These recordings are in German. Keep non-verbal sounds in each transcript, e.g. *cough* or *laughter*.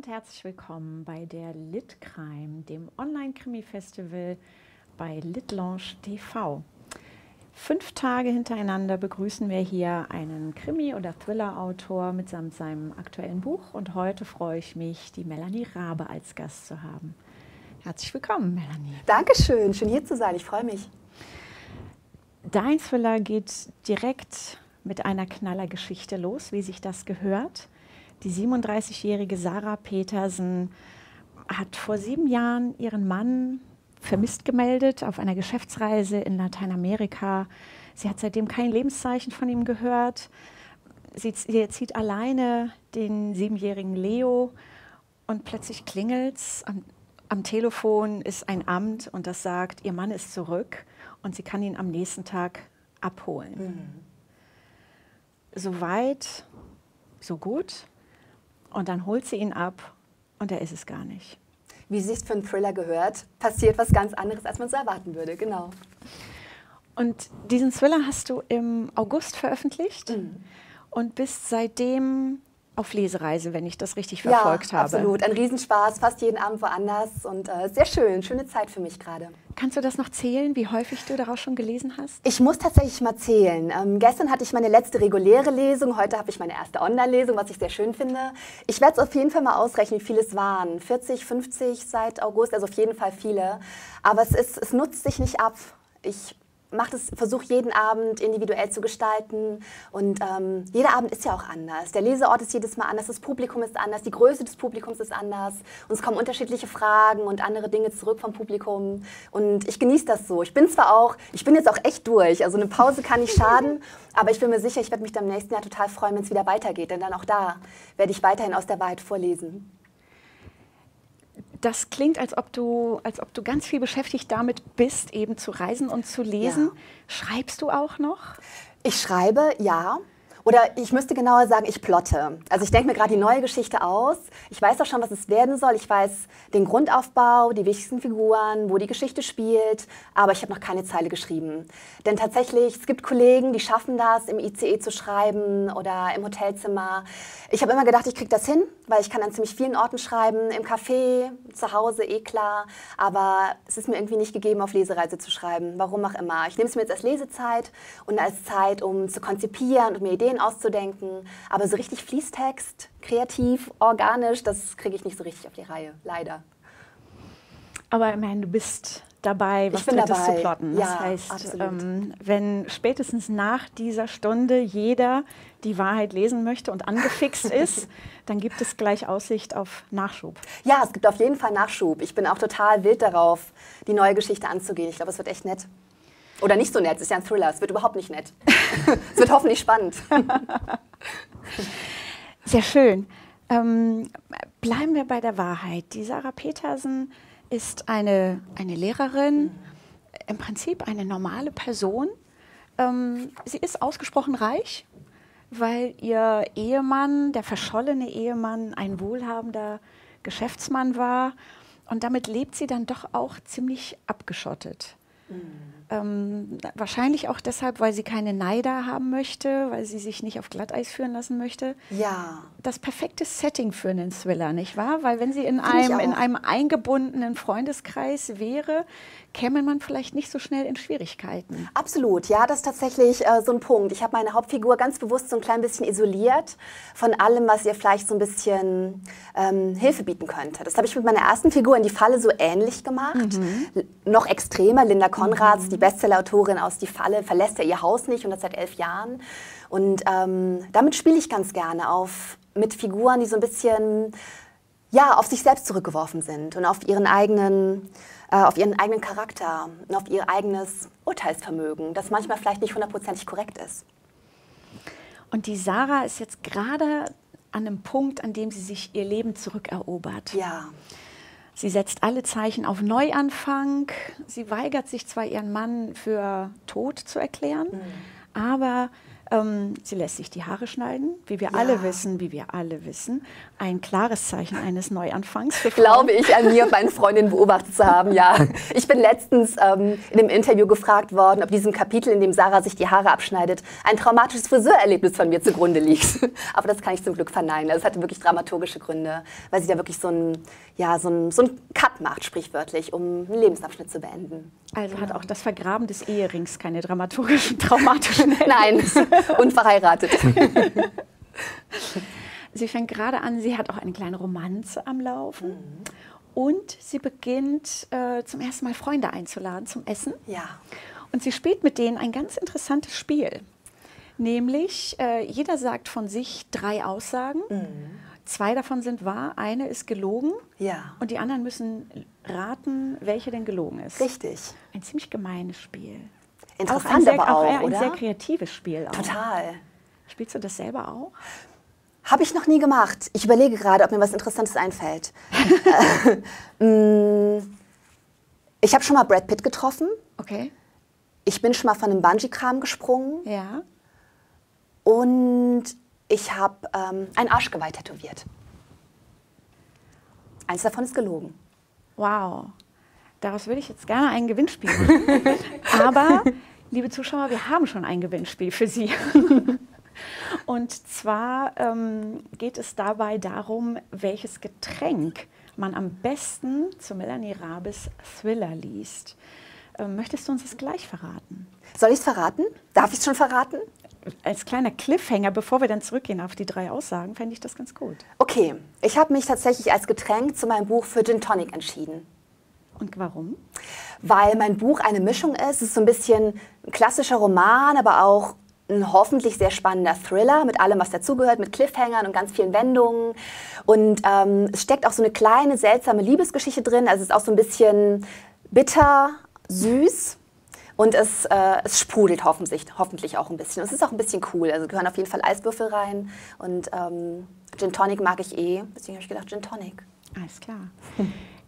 und herzlich willkommen bei der Litcrime, dem Online-Krimi-Festival bei Litlaunch TV. Fünf Tage hintereinander begrüßen wir hier einen Krimi- oder Thriller-Autor mitsamt seinem aktuellen Buch und heute freue ich mich, die Melanie Rabe als Gast zu haben. Herzlich willkommen, Melanie. Dankeschön, schön hier zu sein, ich freue mich. Dein Thriller geht direkt mit einer Knallergeschichte los, wie sich das gehört. Die 37-jährige Sarah Petersen hat vor sieben Jahren ihren Mann vermisst gemeldet auf einer Geschäftsreise in Lateinamerika. Sie hat seitdem kein Lebenszeichen von ihm gehört. Sie, sie zieht alleine den siebenjährigen Leo und plötzlich klingelt es. Am, am Telefon ist ein Amt und das sagt, ihr Mann ist zurück und sie kann ihn am nächsten Tag abholen. Mhm. So weit, so gut. Und dann holt sie ihn ab und er ist es gar nicht. Wie es sich für einen Thriller gehört, passiert was ganz anderes, als man so erwarten würde, genau. Und diesen Thriller hast du im August veröffentlicht mhm. und bist seitdem auf Lesereise, wenn ich das richtig verfolgt ja, habe. Absolut, ein Riesenspaß, fast jeden Abend woanders und äh, sehr schön, schöne Zeit für mich gerade. Kannst du das noch zählen, wie häufig du daraus schon gelesen hast? Ich muss tatsächlich mal zählen. Ähm, gestern hatte ich meine letzte reguläre Lesung, heute habe ich meine erste Online-Lesung, was ich sehr schön finde. Ich werde es auf jeden Fall mal ausrechnen, wie viele es waren. 40, 50 seit August, also auf jeden Fall viele. Aber es, ist, es nutzt sich nicht ab. Ich macht es, versuche jeden Abend individuell zu gestalten. Und ähm, jeder Abend ist ja auch anders. Der Leseort ist jedes Mal anders, das Publikum ist anders, die Größe des Publikums ist anders. Und es kommen unterschiedliche Fragen und andere Dinge zurück vom Publikum. Und ich genieße das so. Ich bin zwar auch, ich bin jetzt auch echt durch. Also eine Pause kann nicht schaden, *laughs* aber ich bin mir sicher, ich werde mich dann im nächsten Jahr total freuen, wenn es wieder weitergeht. Denn dann auch da werde ich weiterhin aus der Wahrheit vorlesen das klingt, als ob, du, als ob du ganz viel beschäftigt damit bist, eben zu reisen und zu lesen. Ja. Schreibst du auch noch? Ich schreibe, ja. Oder ich müsste genauer sagen, ich plotte. Also ich denke mir gerade die neue Geschichte aus. Ich weiß auch schon, was es werden soll. Ich weiß den Grundaufbau, die wichtigsten Figuren, wo die Geschichte spielt. Aber ich habe noch keine Zeile geschrieben. Denn tatsächlich, es gibt Kollegen, die schaffen das, im ICE zu schreiben oder im Hotelzimmer. Ich habe immer gedacht, ich kriege das hin, weil ich kann an ziemlich vielen Orten schreiben. Im Café, zu Hause, eh klar. Aber es ist mir irgendwie nicht gegeben, auf Lesereise zu schreiben. Warum auch immer. Ich nehme es mir jetzt als Lesezeit und als Zeit, um zu konzipieren und mir Ideen auszudenken. Aber so richtig Fließtext, kreativ, organisch, das kriege ich nicht so richtig auf die Reihe, leider. Aber immerhin, du bist dabei, was Drittes dabei. zu plotten. Das ja, heißt, ähm, wenn spätestens nach dieser Stunde jeder die Wahrheit lesen möchte und angefixt *laughs* ist, dann gibt es gleich Aussicht auf Nachschub. Ja, es gibt auf jeden Fall Nachschub. Ich bin auch total wild darauf, die neue Geschichte anzugehen. Ich glaube, es wird echt nett. Oder nicht so nett, es ist ja ein Thriller, es wird überhaupt nicht nett. es wird hoffentlich spannend. Sehr schön. Ähm, bleiben wir bei der Wahrheit. Die Sarah Petersen ist eine, eine Lehrerin, im Prinzip eine normale Person. Ähm, sie ist ausgesprochen reich, weil ihr Ehemann, der verschollene Ehemann, ein wohlhabender Geschäftsmann war. Und damit lebt sie dann doch auch ziemlich abgeschottet. Mhm. Ähm, wahrscheinlich auch deshalb, weil sie keine Neider haben möchte, weil sie sich nicht auf Glatteis führen lassen möchte. Ja. Das perfekte Setting für einen Thriller, nicht wahr? Weil wenn sie in, einem, in einem eingebundenen Freundeskreis wäre, käme man vielleicht nicht so schnell in Schwierigkeiten. Absolut, ja, das ist tatsächlich äh, so ein Punkt. Ich habe meine Hauptfigur ganz bewusst so ein klein bisschen isoliert von allem, was ihr vielleicht so ein bisschen ähm, Hilfe bieten könnte. Das habe ich mit meiner ersten Figur in die Falle so ähnlich gemacht. Mhm. Noch extremer, Linda Konrads, mhm. die Bestsellerautorin aus Die Falle, verlässt ja ihr Haus nicht und das seit elf Jahren. Und ähm, damit spiele ich ganz gerne auf mit Figuren, die so ein bisschen ja, auf sich selbst zurückgeworfen sind und auf ihren eigenen äh, auf ihren eigenen Charakter und auf ihr eigenes Urteilsvermögen, das manchmal vielleicht nicht hundertprozentig korrekt ist. Und die Sarah ist jetzt gerade an einem Punkt, an dem sie sich ihr Leben zurückerobert. Ja. Sie setzt alle Zeichen auf Neuanfang. Sie weigert sich zwar, ihren Mann für tot zu erklären, mhm. aber Ähm, sie lässt sich die Haare schneiden, wie wir Ja. alle wissen, wie wir alle wissen. Ein klares Zeichen eines Neuanfangs. Glaube ich an mir und meine Freundin beobachtet zu haben, ja. Ich bin letztens ähm, in einem Interview gefragt worden, ob diesem Kapitel, in dem Sarah sich die Haare abschneidet, ein traumatisches Friseurerlebnis von mir zugrunde liegt. *laughs* Aber das kann ich zum Glück verneinen. Also es hatte wirklich dramaturgische Gründe, weil sie da wirklich so einen ja, so so ein Cut macht, sprichwörtlich, um einen Lebensabschnitt zu beenden. Also hat auch das Vergraben des Eherings keine dramaturgischen, traumatischen *laughs* Nein, *laughs* unverheiratet. *laughs* Sie fängt gerade an, sie hat auch eine kleine Romanze am Laufen. Und sie beginnt äh, zum ersten Mal Freunde einzuladen zum Essen. Ja. Und sie spielt mit denen ein ganz interessantes Spiel. Nämlich, äh, jeder sagt von sich drei Aussagen. Zwei davon sind wahr, eine ist gelogen. Ja. Und die anderen müssen raten, welche denn gelogen ist. Richtig. Ein ziemlich gemeines Spiel. Interessant auch ein sehr, aber auch, eher ein sehr kreatives Spiel auch. Total. Spielst du das selber auch? Habe ich noch nie gemacht. Ich überlege gerade, ob mir was Interessantes einfällt. *laughs* Äh, mm, ich habe schon mal Brad Pitt getroffen. Okay. Ich bin schon mal von einem Bungee-Kram gesprungen. Ja. Und ich habe ähm, ein Arschgeweih tätowiert. Eins davon ist gelogen. Wow. Daraus würde ich jetzt gerne ein Gewinnspiel machen. *laughs* Aber, liebe Zuschauer, wir haben schon ein Gewinnspiel für Sie. *laughs* Und zwar ähm, geht es dabei darum, welches Getränk man am besten zu Melanie Rabes Thriller liest. Ähm, möchtest du uns das gleich verraten? Soll ich es verraten? Darf ich es schon verraten? Als kleiner Cliffhanger, bevor wir dann zurückgehen auf die drei Aussagen, fände ich das ganz gut. Okay, ich habe mich tatsächlich als Getränk zu meinem Buch für Gin Tonic entschieden. Und warum? weil mein Buch eine Mischung ist. Es ist so ein bisschen ein klassischer Roman, aber auch ein hoffentlich sehr spannender Thriller mit allem, was dazugehört, mit Cliffhangern und ganz vielen Wendungen. Und ähm, es steckt auch so eine kleine, seltsame Liebesgeschichte drin. Also es ist auch so ein bisschen bitter, süß. Und es, äh, es sprudelt hoffentlich, hoffentlich auch ein bisschen. Es ist auch ein bisschen cool. Also gehören auf jeden Fall Eiswürfel rein. Und ähm, Gin Tonic mag ich eh. Deswegen habe ich gedacht, Gin Tonic. Alles klar.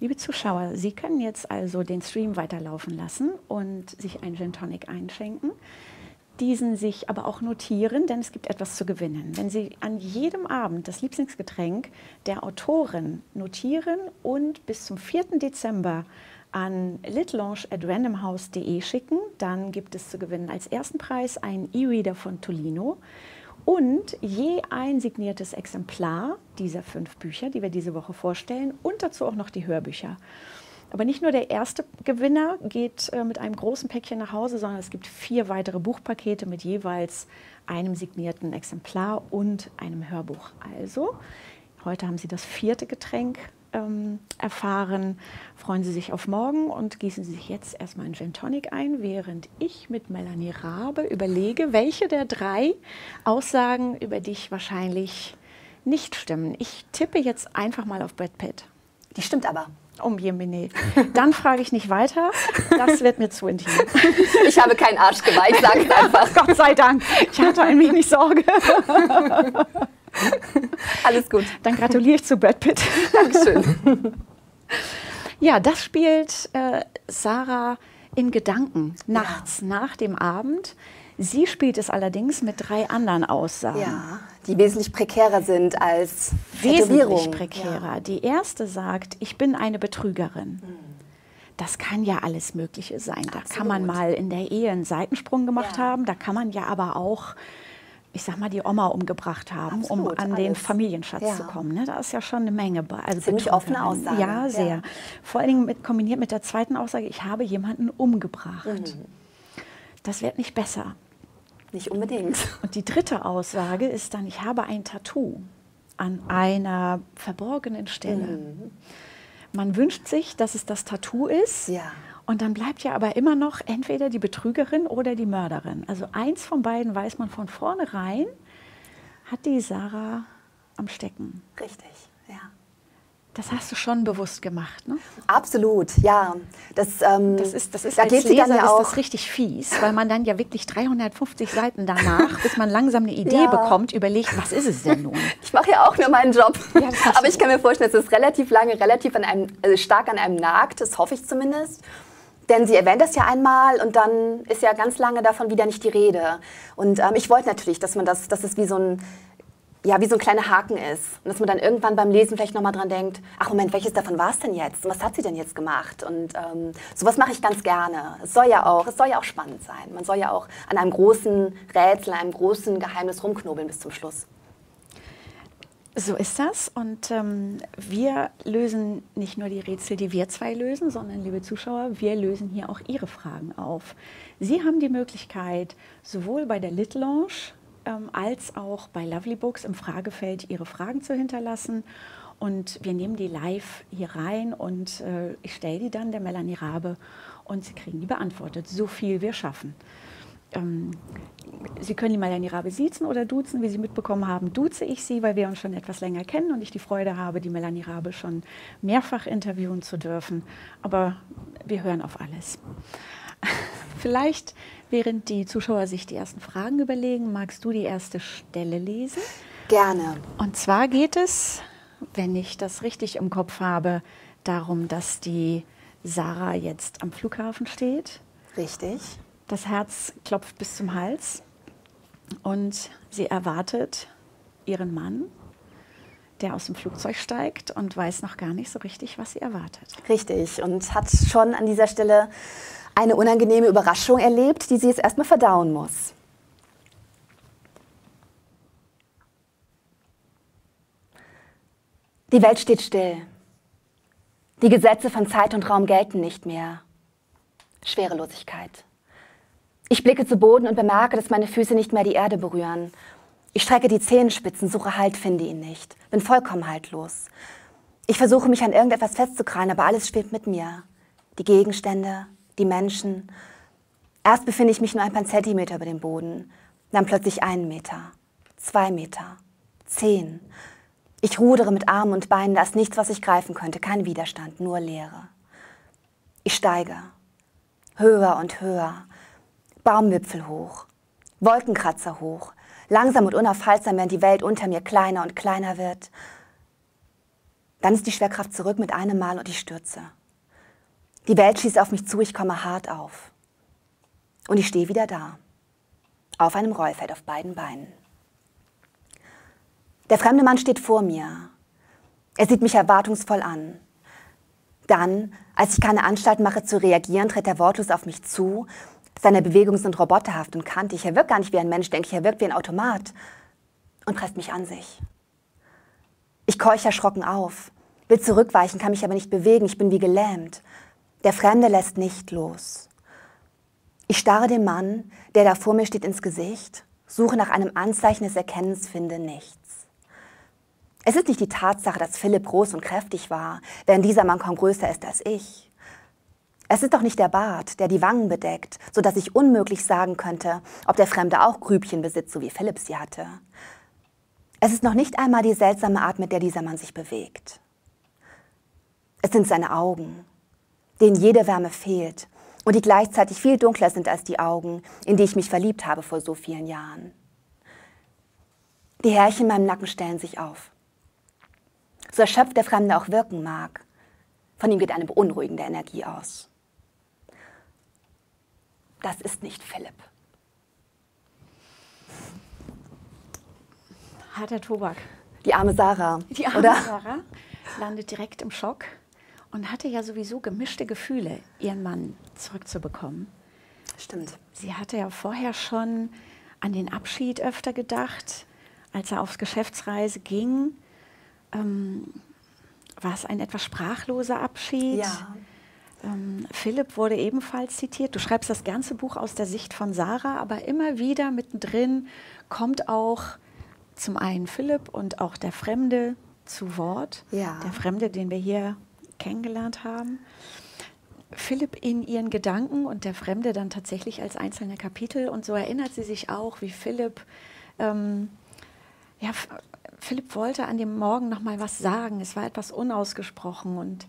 Liebe Zuschauer, Sie können jetzt also den Stream weiterlaufen lassen und sich einen Gin Tonic einschenken. Diesen sich aber auch notieren, denn es gibt etwas zu gewinnen. Wenn Sie an jedem Abend das Lieblingsgetränk der Autorin notieren und bis zum 4. Dezember an litlounge.randomhouse.de schicken, dann gibt es zu gewinnen als ersten Preis einen E-Reader von Tolino und je ein signiertes Exemplar dieser fünf Bücher, die wir diese Woche vorstellen, und dazu auch noch die Hörbücher. Aber nicht nur der erste Gewinner geht äh, mit einem großen Päckchen nach Hause, sondern es gibt vier weitere Buchpakete mit jeweils einem signierten Exemplar und einem Hörbuch. Also, heute haben Sie das vierte Getränk ähm, erfahren. Freuen Sie sich auf morgen und gießen Sie sich jetzt erstmal einen Gin Tonic ein, während ich mit Melanie Rabe überlege, welche der drei Aussagen über dich wahrscheinlich nicht stimmen. Ich tippe jetzt einfach mal auf Brad Pitt. Die stimmt aber. Um Jemine. Dann frage ich nicht weiter. Das wird mir zu intim. *laughs* Ich habe kein Arschgeweih, ich sage es *laughs* einfach. Gott sei Dank. Ich hatte ein wenig Sorge. *laughs* *laughs* Alles gut. Dann gratuliere ich zu Brad Pitt. *laughs* Dankeschön. *laughs* Ja, das spielt äh, Sarah in Gedanken nachts nach dem Abend. Sie spielt es allerdings mit drei anderen Aussagen. Ja, die wesentlich prekärer sind als Wesentlich prekärer. Die erste sagt, ich bin eine Betrügerin. Das kann ja alles Mögliche sein. Da kann man Absolut. mal in der Ehe einen Seitensprung gemacht Ja. haben. Da kann man ja aber auch, ich sag mal, die Oma umgebracht haben, um Absolut, an den alles. Geschäftsschatz Ja. zu kommen. Ne? Da ist ja schon eine Menge bei. Also Ziemlich offene Aussage, Ja, ja. sehr. Vor allen Dingen mit, kombiniert mit der zweiten Aussage, ich habe jemanden umgebracht. Mhm. Das wird nicht besser. Nicht unbedingt. Und die dritte Aussage ist dann, ich habe ein Tattoo an einer verborgenen Stelle. Mhm. Man wünscht sich, dass es das Tattoo ist. Ja. Und dann bleibt ja aber immer noch entweder die Betrügerin oder die Mörderin. Also eins von beiden weiß man von vornherein, hat die Sarah am Stecken. Richtig, ja. Das hast du schon bewusst gemacht, ne? Absolut, ja. Das, ähm, Das ist, das ist da als Leser dann ja ist auch. das richtig fies, weil man dann ja wirklich 350 Seiten danach, *laughs* bis man langsam eine Idee Ja. bekommt, überlegt, was ist es denn nun? *laughs* Ich mache ja auch nur meinen Job. Ja, Aber ich kann mir vorstellen, dass es relativ lange, relativ an einem, also stark an einem nagt. Das hoffe ich zumindest. Denn sie erwähnt das ja einmal und dann ist ja ganz lange davon wieder nicht die Rede. Und ähm, ich wollte natürlich, dass man das, dass es wie so ein ja, wie so ein kleiner Haken ist. Und dass man dann irgendwann beim Lesen vielleicht nochmal dran denkt, ach Moment, welches davon war es denn jetzt? Und was hat sie denn jetzt gemacht? Und ähm, sowas mache ich ganz gerne. Es soll ja auch, es soll ja auch spannend sein. Man soll ja auch an einem großen Rätsel, einem großen Geheimnis rumknobeln bis zum Schluss. So ist das. Und ähm, wir lösen nicht nur die Rätsel, die wir zwei lösen, sondern, liebe Zuschauer, wir lösen hier auch Ihre Fragen auf. Sie haben die Möglichkeit, sowohl bei der Lit Lounge ähm, als auch bei Lovely Books im Fragefeld Ihre Fragen zu hinterlassen. Und wir nehmen die live hier rein und äh, ich stelle die dann der Melanie Rabe und Sie kriegen die beantwortet, so viel wir schaffen. Ähm, Sie können die Melanie Rabe siezen oder duzen. Wie Sie mitbekommen haben, duze ich sie, weil wir uns schon etwas länger kennen und ich die Freude habe, die Melanie Rabe schon mehrfach interviewen zu dürfen. Aber wir hören auf alles. *laughs* Vielleicht, während die Zuschauer sich die ersten Fragen überlegen, magst du die erste Stelle lesen? Gerne. Und zwar geht es, wenn ich das richtig im Kopf habe, darum, dass die Sarah jetzt am Flughafen steht. Richtig. Das Herz klopft bis zum Hals und sie erwartet ihren Mann, der aus dem Flugzeug steigt und weiß noch gar nicht so richtig, was sie erwartet. Richtig und hat schon an dieser Stelle eine unangenehme Überraschung erlebt, die sie jetzt erstmal verdauen muss. Die Welt steht still. Die Gesetze von Zeit und Raum gelten nicht mehr. Schwerelosigkeit. Ich blicke zu Boden und bemerke, dass meine Füße nicht mehr die Erde berühren. Ich strecke die Zehenspitzen, suche Halt, finde ihn nicht. Bin vollkommen haltlos. Ich versuche mich an irgendetwas festzukrallen, aber alles schwebt mit mir. Die Gegenstände, die Menschen. Erst befinde ich mich nur ein paar Zentimeter über dem Boden, dann plötzlich einen Meter, zwei Meter, zehn. Ich rudere mit Armen und Beinen, da ist nichts, was ich greifen könnte, kein Widerstand, nur Leere. Ich steige, höher und höher, Baumwipfel hoch, Wolkenkratzer hoch, langsam und unaufhaltsam, während die Welt unter mir kleiner und kleiner wird. Dann ist die Schwerkraft zurück mit einem Mal und ich stürze. Die Welt schießt auf mich zu, ich komme hart auf. Und ich stehe wieder da, auf einem Rollfeld auf beiden Beinen. Der fremde Mann steht vor mir. Er sieht mich erwartungsvoll an. Dann, als ich keine Anstalt mache zu reagieren, tritt er wortlos auf mich zu. Seine Bewegungen sind roboterhaft und kantig. Er wirkt gar nicht wie ein Mensch, denke ich, er wirkt wie ein Automat und presst mich an sich. Ich keuche erschrocken auf, will zurückweichen, kann mich aber nicht bewegen, ich bin wie gelähmt. Der Fremde lässt nicht los. Ich starre dem Mann, der da vor mir steht, ins Gesicht, suche nach einem Anzeichen des Erkennens, finde nichts. Es ist nicht die Tatsache, dass Philipp groß und kräftig war, während dieser Mann kaum größer ist als ich. Es ist doch nicht der Bart, der die Wangen bedeckt, so dass ich unmöglich sagen könnte, ob der Fremde auch Grübchen besitzt, so wie Philipp sie hatte. Es ist noch nicht einmal die seltsame Art, mit der dieser Mann sich bewegt. Es sind seine Augen, denen jede Wärme fehlt und die gleichzeitig viel dunkler sind als die Augen, in die ich mich verliebt habe vor so vielen Jahren. Die Härchen in meinem Nacken stellen sich auf. So erschöpft der Fremde auch wirken mag, von ihm geht eine beunruhigende Energie aus. Das ist nicht Philipp. Harter Tobak. Die arme Sarah. Die arme oder? Sarah landet direkt im Schock und hatte ja sowieso gemischte Gefühle, ihren Mann zurückzubekommen. Stimmt. Sie hatte ja vorher schon an den Abschied öfter gedacht, als er aufs Geschäftsreise ging. Ähm, war es ein etwas sprachloser Abschied? Ja. Ähm, Philipp wurde ebenfalls zitiert. Du schreibst das ganze Buch aus der Sicht von Sarah, aber immer wieder mittendrin kommt auch zum einen Philipp und auch der Fremde zu Wort. Ja. Der Fremde, den wir hier kennengelernt haben. Philipp in ihren Gedanken und der Fremde dann tatsächlich als einzelne Kapitel. Und so erinnert sie sich auch, wie Philipp, ähm, ja, Philipp wollte an dem Morgen noch mal was sagen. Es war etwas unausgesprochen und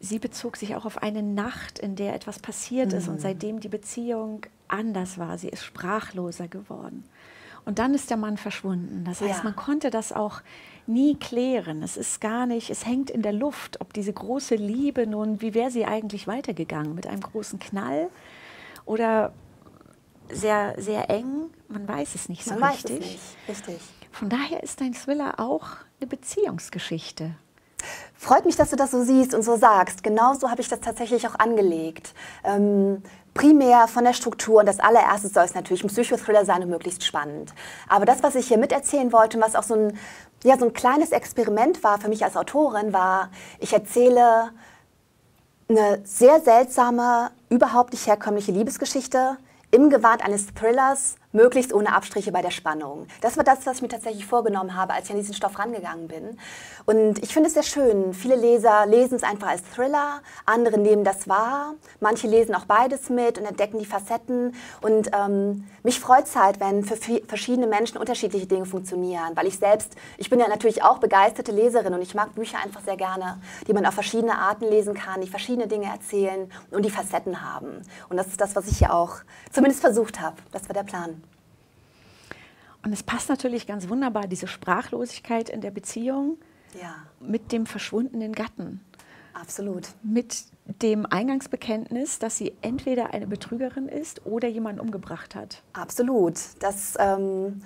sie bezog sich auch auf eine Nacht, in der etwas passiert mhm. ist und mhm. seitdem die Beziehung anders war. Sie ist sprachloser geworden. Und dann ist der Mann verschwunden. Das heißt, Ja. man konnte das auch nie klären. Es ist gar nicht, es hängt in der Luft, ob diese große Liebe nun, wie wäre sie eigentlich weitergegangen? Mit einem großen Knall oder sehr, sehr eng? Man weiß es nicht so Man weiß richtig. es nicht. Richtig. Von daher ist dein Thriller auch eine Beziehungsgeschichte. Freut mich, dass du das so siehst und so sagst. Genauso habe ich das tatsächlich auch angelegt. Ähm, primär von der Struktur und das allererste soll es natürlich ein Psychothriller sein und möglichst spannend. Aber das, was ich hier miterzählen wollte und was auch so ein, ja, so ein kleines Experiment war für mich als Autorin, war, ich erzähle eine sehr seltsame, überhaupt nicht herkömmliche Liebesgeschichte im Gewand eines Thrillers, möglichst ohne Abstriche bei der Spannung. Das war das, was ich mir tatsächlich vorgenommen habe, als ich an diesen Stoff rangegangen bin. Und ich finde es sehr schön. Viele Leser lesen es einfach als Thriller, andere nehmen das wahr, manche lesen auch beides mit und entdecken die Facetten. Und ähm, mich freut es halt, wenn für verschiedene Menschen unterschiedliche Dinge funktionieren, weil ich selbst, ich bin ja natürlich auch begeisterte Leserin und ich mag Bücher einfach sehr gerne, die man auf verschiedene Arten lesen kann, die verschiedene Dinge erzählen und die Facetten haben. Und das ist das, was ich hier auch zumindest versucht habe. Das war der Plan. Und es passt natürlich ganz wunderbar, diese Sprachlosigkeit in der Beziehung Ja, mit dem verschwundenen Gatten. absolut. Mit dem Eingangsbekenntnis, dass sie entweder eine Betrügerin ist oder jemanden umgebracht hat. Absolut. Das ähm,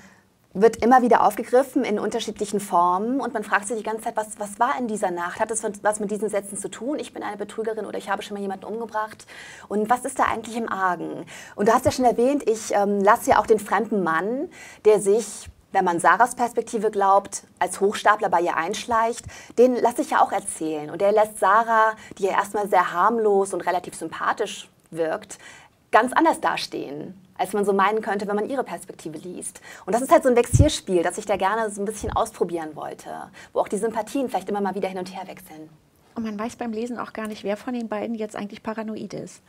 wird immer wieder aufgegriffen in unterschiedlichen Formen und man fragt sich die ganze Zeit, was, was war in dieser Nacht? Hat es was mit diesen Sätzen zu tun? Ich bin eine Betrügerin oder ich habe schon mal jemanden umgebracht. Und was ist da eigentlich im Argen? Und du hast ja schon erwähnt, ich ähm, lasse ja auch den fremden Mann, der sich wenn man Sarahs Perspektive glaubt, als Hochstapler bei ihr einschleicht, den lasse ich ja auch erzählen. Und der lässt Sarah, die ja erstmal sehr harmlos und relativ sympathisch wirkt, ganz anders dastehen, als man so meinen könnte, wenn man ihre Perspektive liest. Und das ist halt so ein Vexierspiel, das ich da gerne so ein bisschen ausprobieren wollte, wo auch die Sympathien vielleicht immer mal wieder hin und her wechseln. Und man weiß beim Lesen auch gar nicht, wer von den beiden jetzt eigentlich paranoid ist.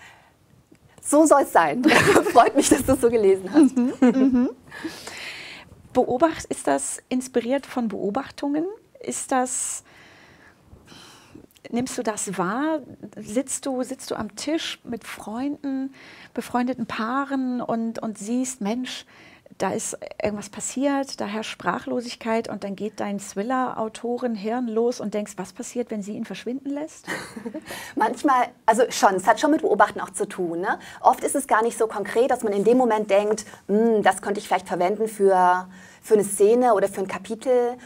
So soll es sein. *laughs* Freut mich, dass du es so gelesen hast. Beobacht, ist das inspiriert von Beobachtungen? Ist das, nimmst du das wahr? Sitzt du, sitzt du am Tisch mit Freunden, befreundeten Paaren und, und siehst, Mensch, da ist irgendwas passiert, da herrscht Sprachlosigkeit und dann geht dein Thriller-Autorin Hirn los und denkst, was passiert, wenn sie ihn verschwinden lässt? *laughs* Manchmal, also schon, es hat schon mit Beobachten auch zu tun. Ne? Oft ist es gar nicht so konkret, dass man in dem Moment denkt, "Hm, das könnte ich vielleicht verwenden für, für eine Szene oder für ein Kapitel.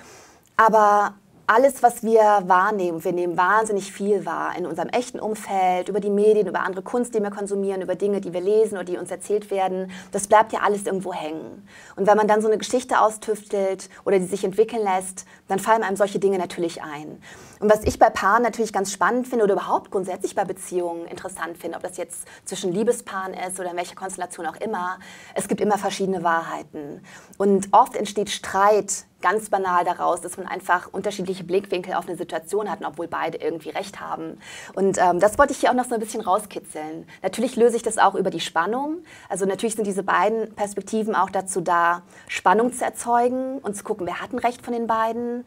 Aber alles, was wir wahrnehmen, wir nehmen wahnsinnig viel wahr in unserem echten Umfeld, über die Medien, über andere Kunst, die wir konsumieren, über Dinge, die wir lesen oder die uns erzählt werden. Das bleibt ja alles irgendwo hängen. Und wenn man dann so eine Geschichte austüftelt oder die sich entwickeln lässt, dann fallen einem solche Dinge natürlich ein. Und was ich bei Paaren natürlich ganz spannend finde oder überhaupt grundsätzlich bei Beziehungen interessant finde, ob das jetzt zwischen Liebespaaren ist oder in welcher Konstellation auch immer, es gibt immer verschiedene Wahrheiten. Und oft entsteht Streit ganz banal daraus, dass man einfach unterschiedliche Blickwinkel auf eine Situation hat, obwohl beide irgendwie recht haben. Und ähm, das wollte ich hier auch noch so ein bisschen rauskitzeln. Natürlich löse ich das auch über die Spannung. Also natürlich sind diese beiden Perspektiven auch dazu da, Spannung zu erzeugen und zu gucken, wer hat ein Recht von den beiden.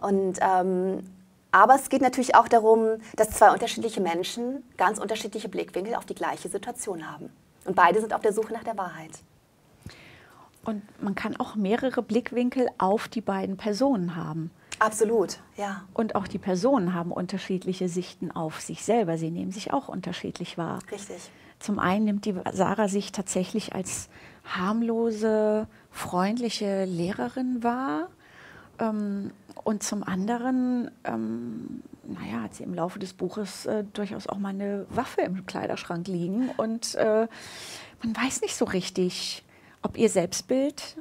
Und ähm, aber es geht natürlich auch darum, dass zwei unterschiedliche Menschen ganz unterschiedliche Blickwinkel auf die gleiche Situation haben. Und beide sind auf der Suche nach der Wahrheit. Und man kann auch mehrere Blickwinkel auf die beiden Personen haben. Absolut, ja. Und auch die Personen haben unterschiedliche Sichten auf sich selber. Sie nehmen sich auch unterschiedlich wahr. Richtig. Zum einen nimmt die Sarah sich tatsächlich als harmlose, freundliche Lehrerin wahr. Ähm, und zum anderen, ähm, naja, hat sie im Laufe des Buches äh, durchaus auch mal eine Waffe im Kleiderschrank liegen. Und äh, man weiß nicht so richtig, ob ihr Selbstbild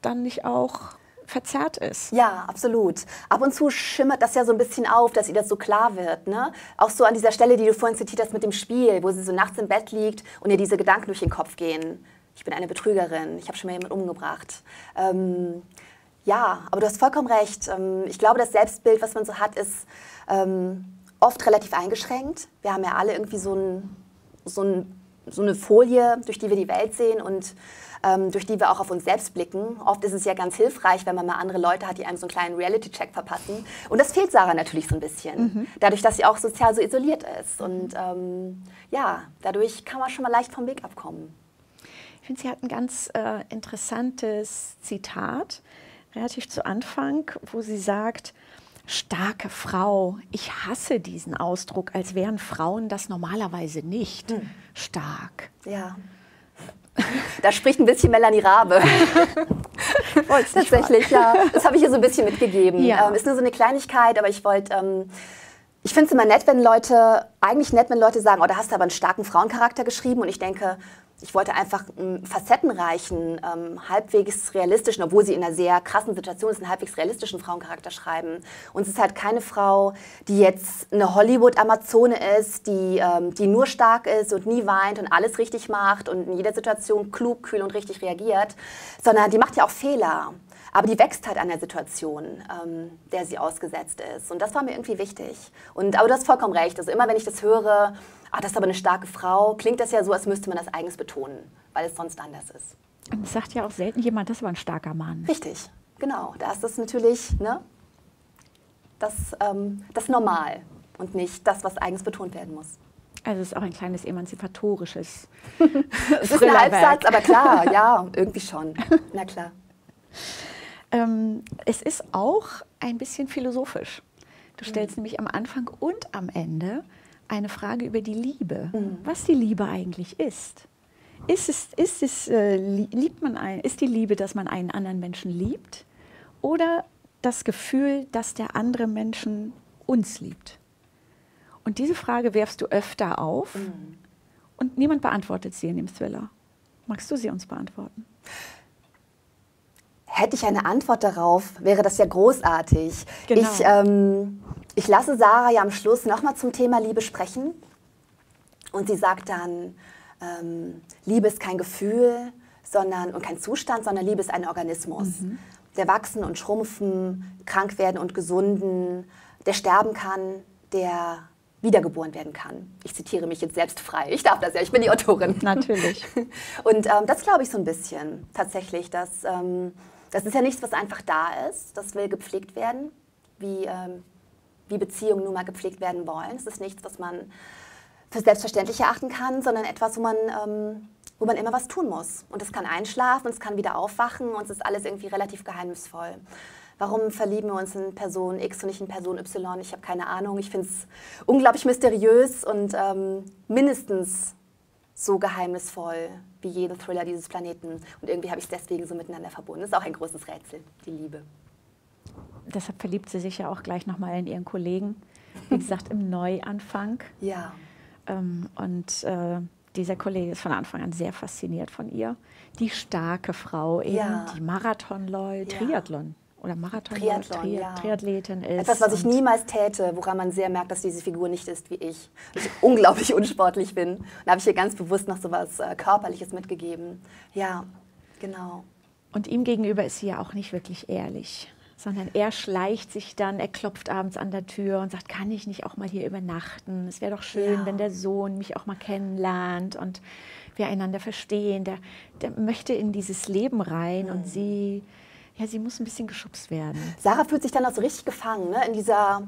dann nicht auch verzerrt ist. Ja, absolut. Ab und zu schimmert das ja so ein bisschen auf, dass ihr das so klar wird. Ne? Auch so an dieser Stelle, die du vorhin zitiert hast mit dem Spiel, wo sie so nachts im Bett liegt und ihr diese Gedanken durch den Kopf gehen. Ich bin eine Betrügerin, ich habe schon mal jemanden umgebracht. Ähm, ja, aber du hast vollkommen recht. Ähm, ich glaube, das Selbstbild, was man so hat, ist ähm, oft relativ eingeschränkt. Wir haben ja alle irgendwie so, ein, so, ein, so eine Folie, durch die wir die Welt sehen und durch die wir auch auf uns selbst blicken. Oft ist es ja ganz hilfreich, wenn man mal andere Leute hat, die einem so einen kleinen Reality-Check verpassen. Und das fehlt Sarah natürlich so ein bisschen, dadurch, dass sie auch sozial so isoliert ist. Und ähm, ja, dadurch kann man schon mal leicht vom Weg abkommen. Ich finde, sie hat ein ganz äh, interessantes Zitat, relativ zu Anfang, wo sie sagt, starke Frau. Ich hasse diesen Ausdruck, als wären Frauen das normalerweise nicht. Hm. Stark. Ja. Da spricht ein bisschen Melanie Rabe. *laughs* Tatsächlich, ja. Das habe ich ihr so ein bisschen mitgegeben. Ja. Ähm, ist nur so eine Kleinigkeit, aber ich wollte. Ähm, ich finde es immer nett, wenn Leute, eigentlich nett, wenn Leute sagen, oh, da hast du aber einen starken Frauencharakter geschrieben. Und ich denke, ich wollte einfach einen facettenreichen, ähm, halbwegs realistischen, obwohl sie in einer sehr krassen Situation ist, einen halbwegs realistischen Frauencharakter schreiben. Und es ist halt keine Frau, die jetzt eine Hollywood-Amazone ist, die, ähm, die nur stark ist und nie weint und alles richtig macht und in jeder Situation klug, kühl und richtig reagiert, sondern die macht ja auch Fehler. Aber die wächst halt an der Situation, ähm, der sie ausgesetzt ist. Und das war mir irgendwie wichtig. Und, aber du hast vollkommen recht. Also immer wenn ich das höre, ah, das ist aber eine starke Frau, klingt das ja so, als müsste man das eigens betonen, weil es sonst anders ist. Und es sagt ja auch selten jemand, das war ein starker Mann. Richtig, genau. Da ist das natürlich ne, das, ähm, das Normal und nicht das, was eigens betont werden muss. Also es ist auch ein kleines emanzipatorisches. *laughs* es ist ein Halbsatz, aber klar, ja, irgendwie schon. Na klar. *laughs* Ähm, es ist auch ein bisschen philosophisch. Du stellst mhm. nämlich am Anfang und am Ende eine Frage über die Liebe, mhm. was die Liebe eigentlich ist. Ist es, ist es äh, liebt man ein, ist die Liebe, dass man einen anderen Menschen liebt oder das Gefühl, dass der andere Menschen uns liebt? Und diese Frage werfst du öfter auf mhm. und niemand beantwortet sie in dem Thriller. Magst du sie uns beantworten? Hätte ich eine Antwort darauf, wäre das ja großartig. Genau. Ich, ähm, ich lasse Sarah ja am Schluss nochmal zum Thema Liebe sprechen. Und sie sagt dann, ähm, Liebe ist kein Gefühl sondern, und kein Zustand, sondern Liebe ist ein Organismus. Mhm. Der wachsen und schrumpfen, krank werden und gesunden, der sterben kann, der wiedergeboren werden kann. Ich zitiere mich jetzt selbst frei. Ich darf das ja, ich bin die Autorin. Natürlich. *laughs* Und ähm, das glaube ich so ein bisschen tatsächlich, dass ähm, das ist ja nichts, was einfach da ist. Das will gepflegt werden, wie, ähm, wie Beziehungen nun mal gepflegt werden wollen. Es ist nichts, was man für selbstverständlich erachten kann, sondern etwas, wo man, ähm, wo man immer was tun muss. Und es kann einschlafen, es kann wieder aufwachen und es ist alles irgendwie relativ geheimnisvoll. Warum verlieben wir uns in Person X und nicht in Person Y? Ich habe keine Ahnung. Ich finde es unglaublich mysteriös und ähm, mindestens so geheimnisvoll wie jeder Thriller dieses Planeten. Und irgendwie habe ich es deswegen so miteinander verbunden. Das ist auch ein großes Rätsel, die Liebe. Deshalb verliebt sie sich ja auch gleich nochmal in ihren Kollegen. Wie gesagt, im Neuanfang. Ja. Ähm, und äh, dieser Kollege ist von Anfang an sehr fasziniert von ihr. Die starke Frau, eben ja. die Marathonleute, ja. Triathlon oder Marathon Triathlon, Tri ja. Triathletin ist. Etwas, was ich niemals täte, woran man sehr merkt, dass diese Figur nicht ist wie ich. Dass ich *laughs* unglaublich unsportlich bin. Und da habe ich ihr ganz bewusst noch so was äh, Körperliches mitgegeben. Ja, genau. Und ihm gegenüber ist sie ja auch nicht wirklich ehrlich, sondern er schleicht sich dann, er klopft abends an der Tür und sagt, kann ich nicht auch mal hier übernachten? Es wäre doch schön, ja. wenn der Sohn mich auch mal kennenlernt und wir einander verstehen. Der, der möchte in dieses Leben rein mhm. und sie ja, sie muss ein bisschen geschubst werden. Sarah fühlt sich dann auch so richtig gefangen ne? in dieser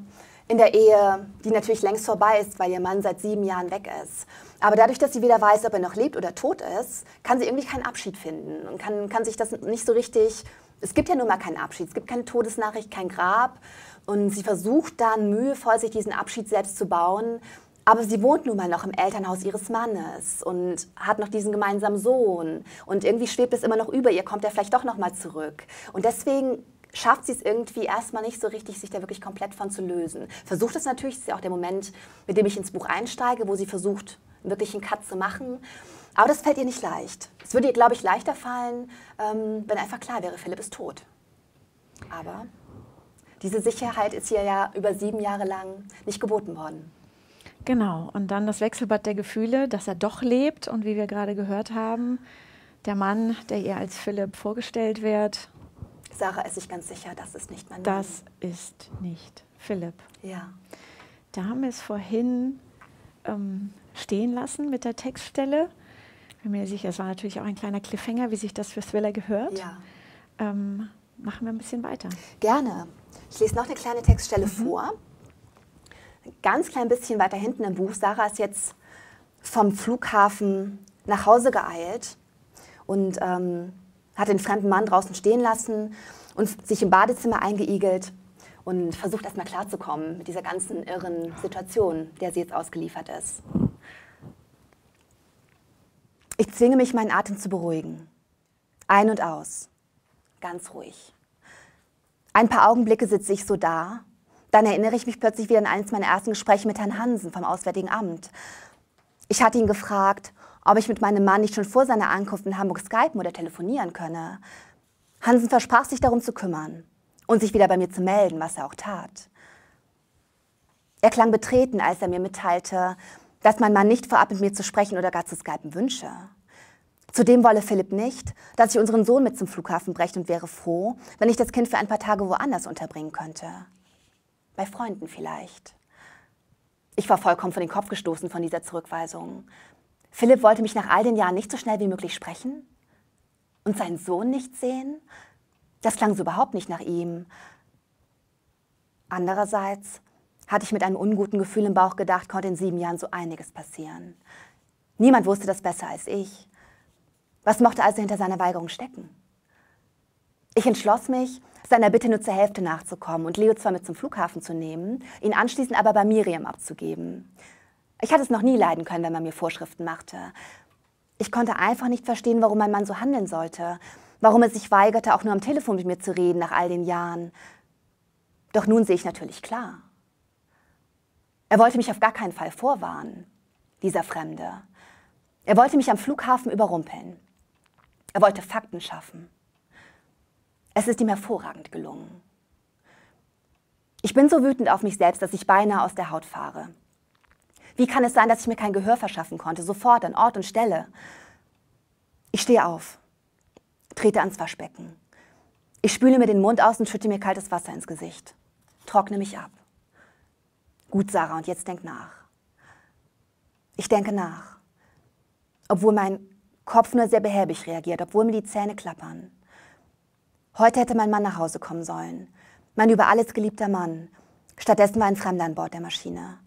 in der Ehe, die natürlich längst vorbei ist, weil ihr Mann seit sieben Jahren weg ist. Aber dadurch, dass sie weder weiß, ob er noch lebt oder tot ist, kann sie irgendwie keinen Abschied finden und kann, kann sich das nicht so richtig. Es gibt ja nun mal keinen Abschied, es gibt keine Todesnachricht, kein Grab. Und sie versucht dann mühevoll, sich diesen Abschied selbst zu bauen. Aber sie wohnt nun mal noch im Elternhaus ihres Mannes und hat noch diesen gemeinsamen Sohn. Und irgendwie schwebt es immer noch über ihr, kommt er vielleicht doch noch mal zurück. Und deswegen schafft sie es irgendwie erstmal nicht so richtig, sich da wirklich komplett von zu lösen. Versucht es natürlich, das ist ja auch der Moment, mit dem ich ins Buch einsteige, wo sie versucht, wirklich einen Cut zu machen. Aber das fällt ihr nicht leicht. Es würde ihr, glaube ich, leichter fallen, ähm, wenn einfach klar wäre, Philipp ist tot. Aber diese Sicherheit ist ihr ja über sieben Jahre lang nicht geboten worden. Genau, und dann das Wechselbad der Gefühle, dass er doch lebt und wie wir gerade gehört haben, der Mann, der ihr als Philipp vorgestellt wird. Sarah ist sich ganz sicher, das ist nicht mein Mann. Das ist nicht Philipp. Ja. Da haben wir es vorhin ähm, stehen lassen mit der Textstelle. Ich bin mir sicher, es war natürlich auch ein kleiner Cliffhanger, wie sich das für Thriller gehört. Ja. Ähm, machen wir ein bisschen weiter. Gerne. Ich lese noch eine kleine Textstelle mhm. vor ganz klein bisschen weiter hinten im Buch. Sarah ist jetzt vom Flughafen nach Hause geeilt und ähm, hat den fremden Mann draußen stehen lassen und sich im Badezimmer eingeigelt und versucht erstmal klarzukommen mit dieser ganzen irren Situation, der sie jetzt ausgeliefert ist. Ich zwinge mich, meinen Atem zu beruhigen. Ein und aus. Ganz ruhig. Ein paar Augenblicke sitze ich so da. Dann erinnere ich mich plötzlich wieder an eines meiner ersten Gespräche mit Herrn Hansen vom Auswärtigen Amt. Ich hatte ihn gefragt, ob ich mit meinem Mann nicht schon vor seiner Ankunft in Hamburg skypen oder telefonieren könne. Hansen versprach sich darum zu kümmern und sich wieder bei mir zu melden, was er auch tat. Er klang betreten, als er mir mitteilte, dass mein Mann nicht vorab mit mir zu sprechen oder gar zu skypen wünsche. Zudem wolle Philipp nicht, dass ich unseren Sohn mit zum Flughafen brächte und wäre froh, wenn ich das Kind für ein paar Tage woanders unterbringen könnte. Bei Freunden vielleicht. Ich war vollkommen vor den Kopf gestoßen von dieser Zurückweisung. Philipp wollte mich nach all den Jahren nicht so schnell wie möglich sprechen und seinen Sohn nicht sehen. Das klang so überhaupt nicht nach ihm. Andererseits hatte ich mit einem unguten Gefühl im Bauch gedacht, konnte in sieben Jahren so einiges passieren. Niemand wusste das besser als ich. Was mochte also hinter seiner Weigerung stecken? Ich entschloss mich, seiner Bitte nur zur Hälfte nachzukommen und Leo zwar mit zum Flughafen zu nehmen, ihn anschließend aber bei Miriam abzugeben. Ich hatte es noch nie leiden können, wenn man mir Vorschriften machte. Ich konnte einfach nicht verstehen, warum mein Mann so handeln sollte, warum er sich weigerte, auch nur am Telefon mit mir zu reden nach all den Jahren. Doch nun sehe ich natürlich klar. Er wollte mich auf gar keinen Fall vorwarnen, dieser Fremde. Er wollte mich am Flughafen überrumpeln. Er wollte Fakten schaffen. Es ist ihm hervorragend gelungen. Ich bin so wütend auf mich selbst, dass ich beinahe aus der Haut fahre. Wie kann es sein, dass ich mir kein Gehör verschaffen konnte, sofort an Ort und Stelle? Ich stehe auf, trete ans Waschbecken. Ich spüle mir den Mund aus und schütte mir kaltes Wasser ins Gesicht. Trockne mich ab. Gut, Sarah, und jetzt denk nach. Ich denke nach. Obwohl mein Kopf nur sehr behäbig reagiert, obwohl mir die Zähne klappern. Heute hätte mein Mann nach Hause kommen sollen. Mein über alles geliebter Mann. Stattdessen war ein Fremder an Bord der Maschine.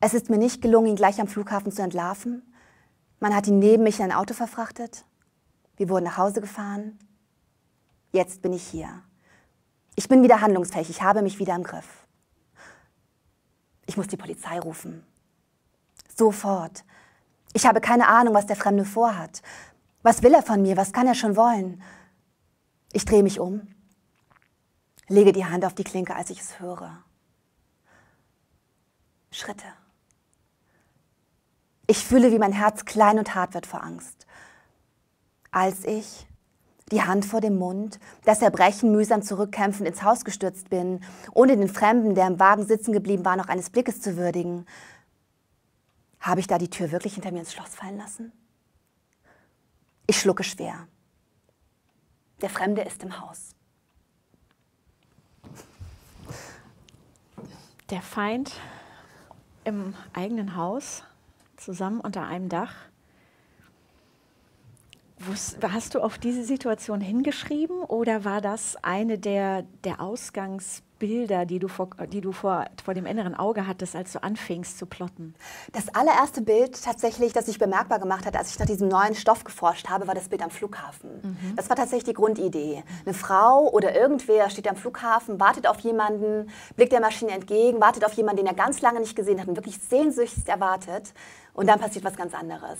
Es ist mir nicht gelungen, ihn gleich am Flughafen zu entlarven. Man hat ihn neben mich in ein Auto verfrachtet. Wir wurden nach Hause gefahren. Jetzt bin ich hier. Ich bin wieder handlungsfähig. Ich habe mich wieder im Griff. Ich muss die Polizei rufen. Sofort. Ich habe keine Ahnung, was der Fremde vorhat. Was will er von mir? Was kann er schon wollen? Ich drehe mich um, lege die Hand auf die Klinke, als ich es höre. Schritte. Ich fühle, wie mein Herz klein und hart wird vor Angst. Als ich, die Hand vor dem Mund, das Erbrechen mühsam zurückkämpfend ins Haus gestürzt bin, ohne den Fremden, der im Wagen sitzen geblieben war, noch eines Blickes zu würdigen, habe ich da die Tür wirklich hinter mir ins Schloss fallen lassen? Ich schlucke schwer. Der Fremde ist im Haus. Der Feind im eigenen Haus, zusammen unter einem Dach. Hast du auf diese Situation hingeschrieben oder war das eine der, der Ausgangs- Bilder, die du, vor, die du vor, vor dem inneren Auge hattest, als du anfingst zu plotten? Das allererste Bild tatsächlich, das sich bemerkbar gemacht hat, als ich nach diesem neuen Stoff geforscht habe, war das Bild am Flughafen. Mhm. Das war tatsächlich die Grundidee. Eine Frau oder irgendwer steht am Flughafen, wartet auf jemanden, blickt der Maschine entgegen, wartet auf jemanden, den er ganz lange nicht gesehen hat und wirklich sehnsüchtig erwartet. Und dann passiert was ganz anderes.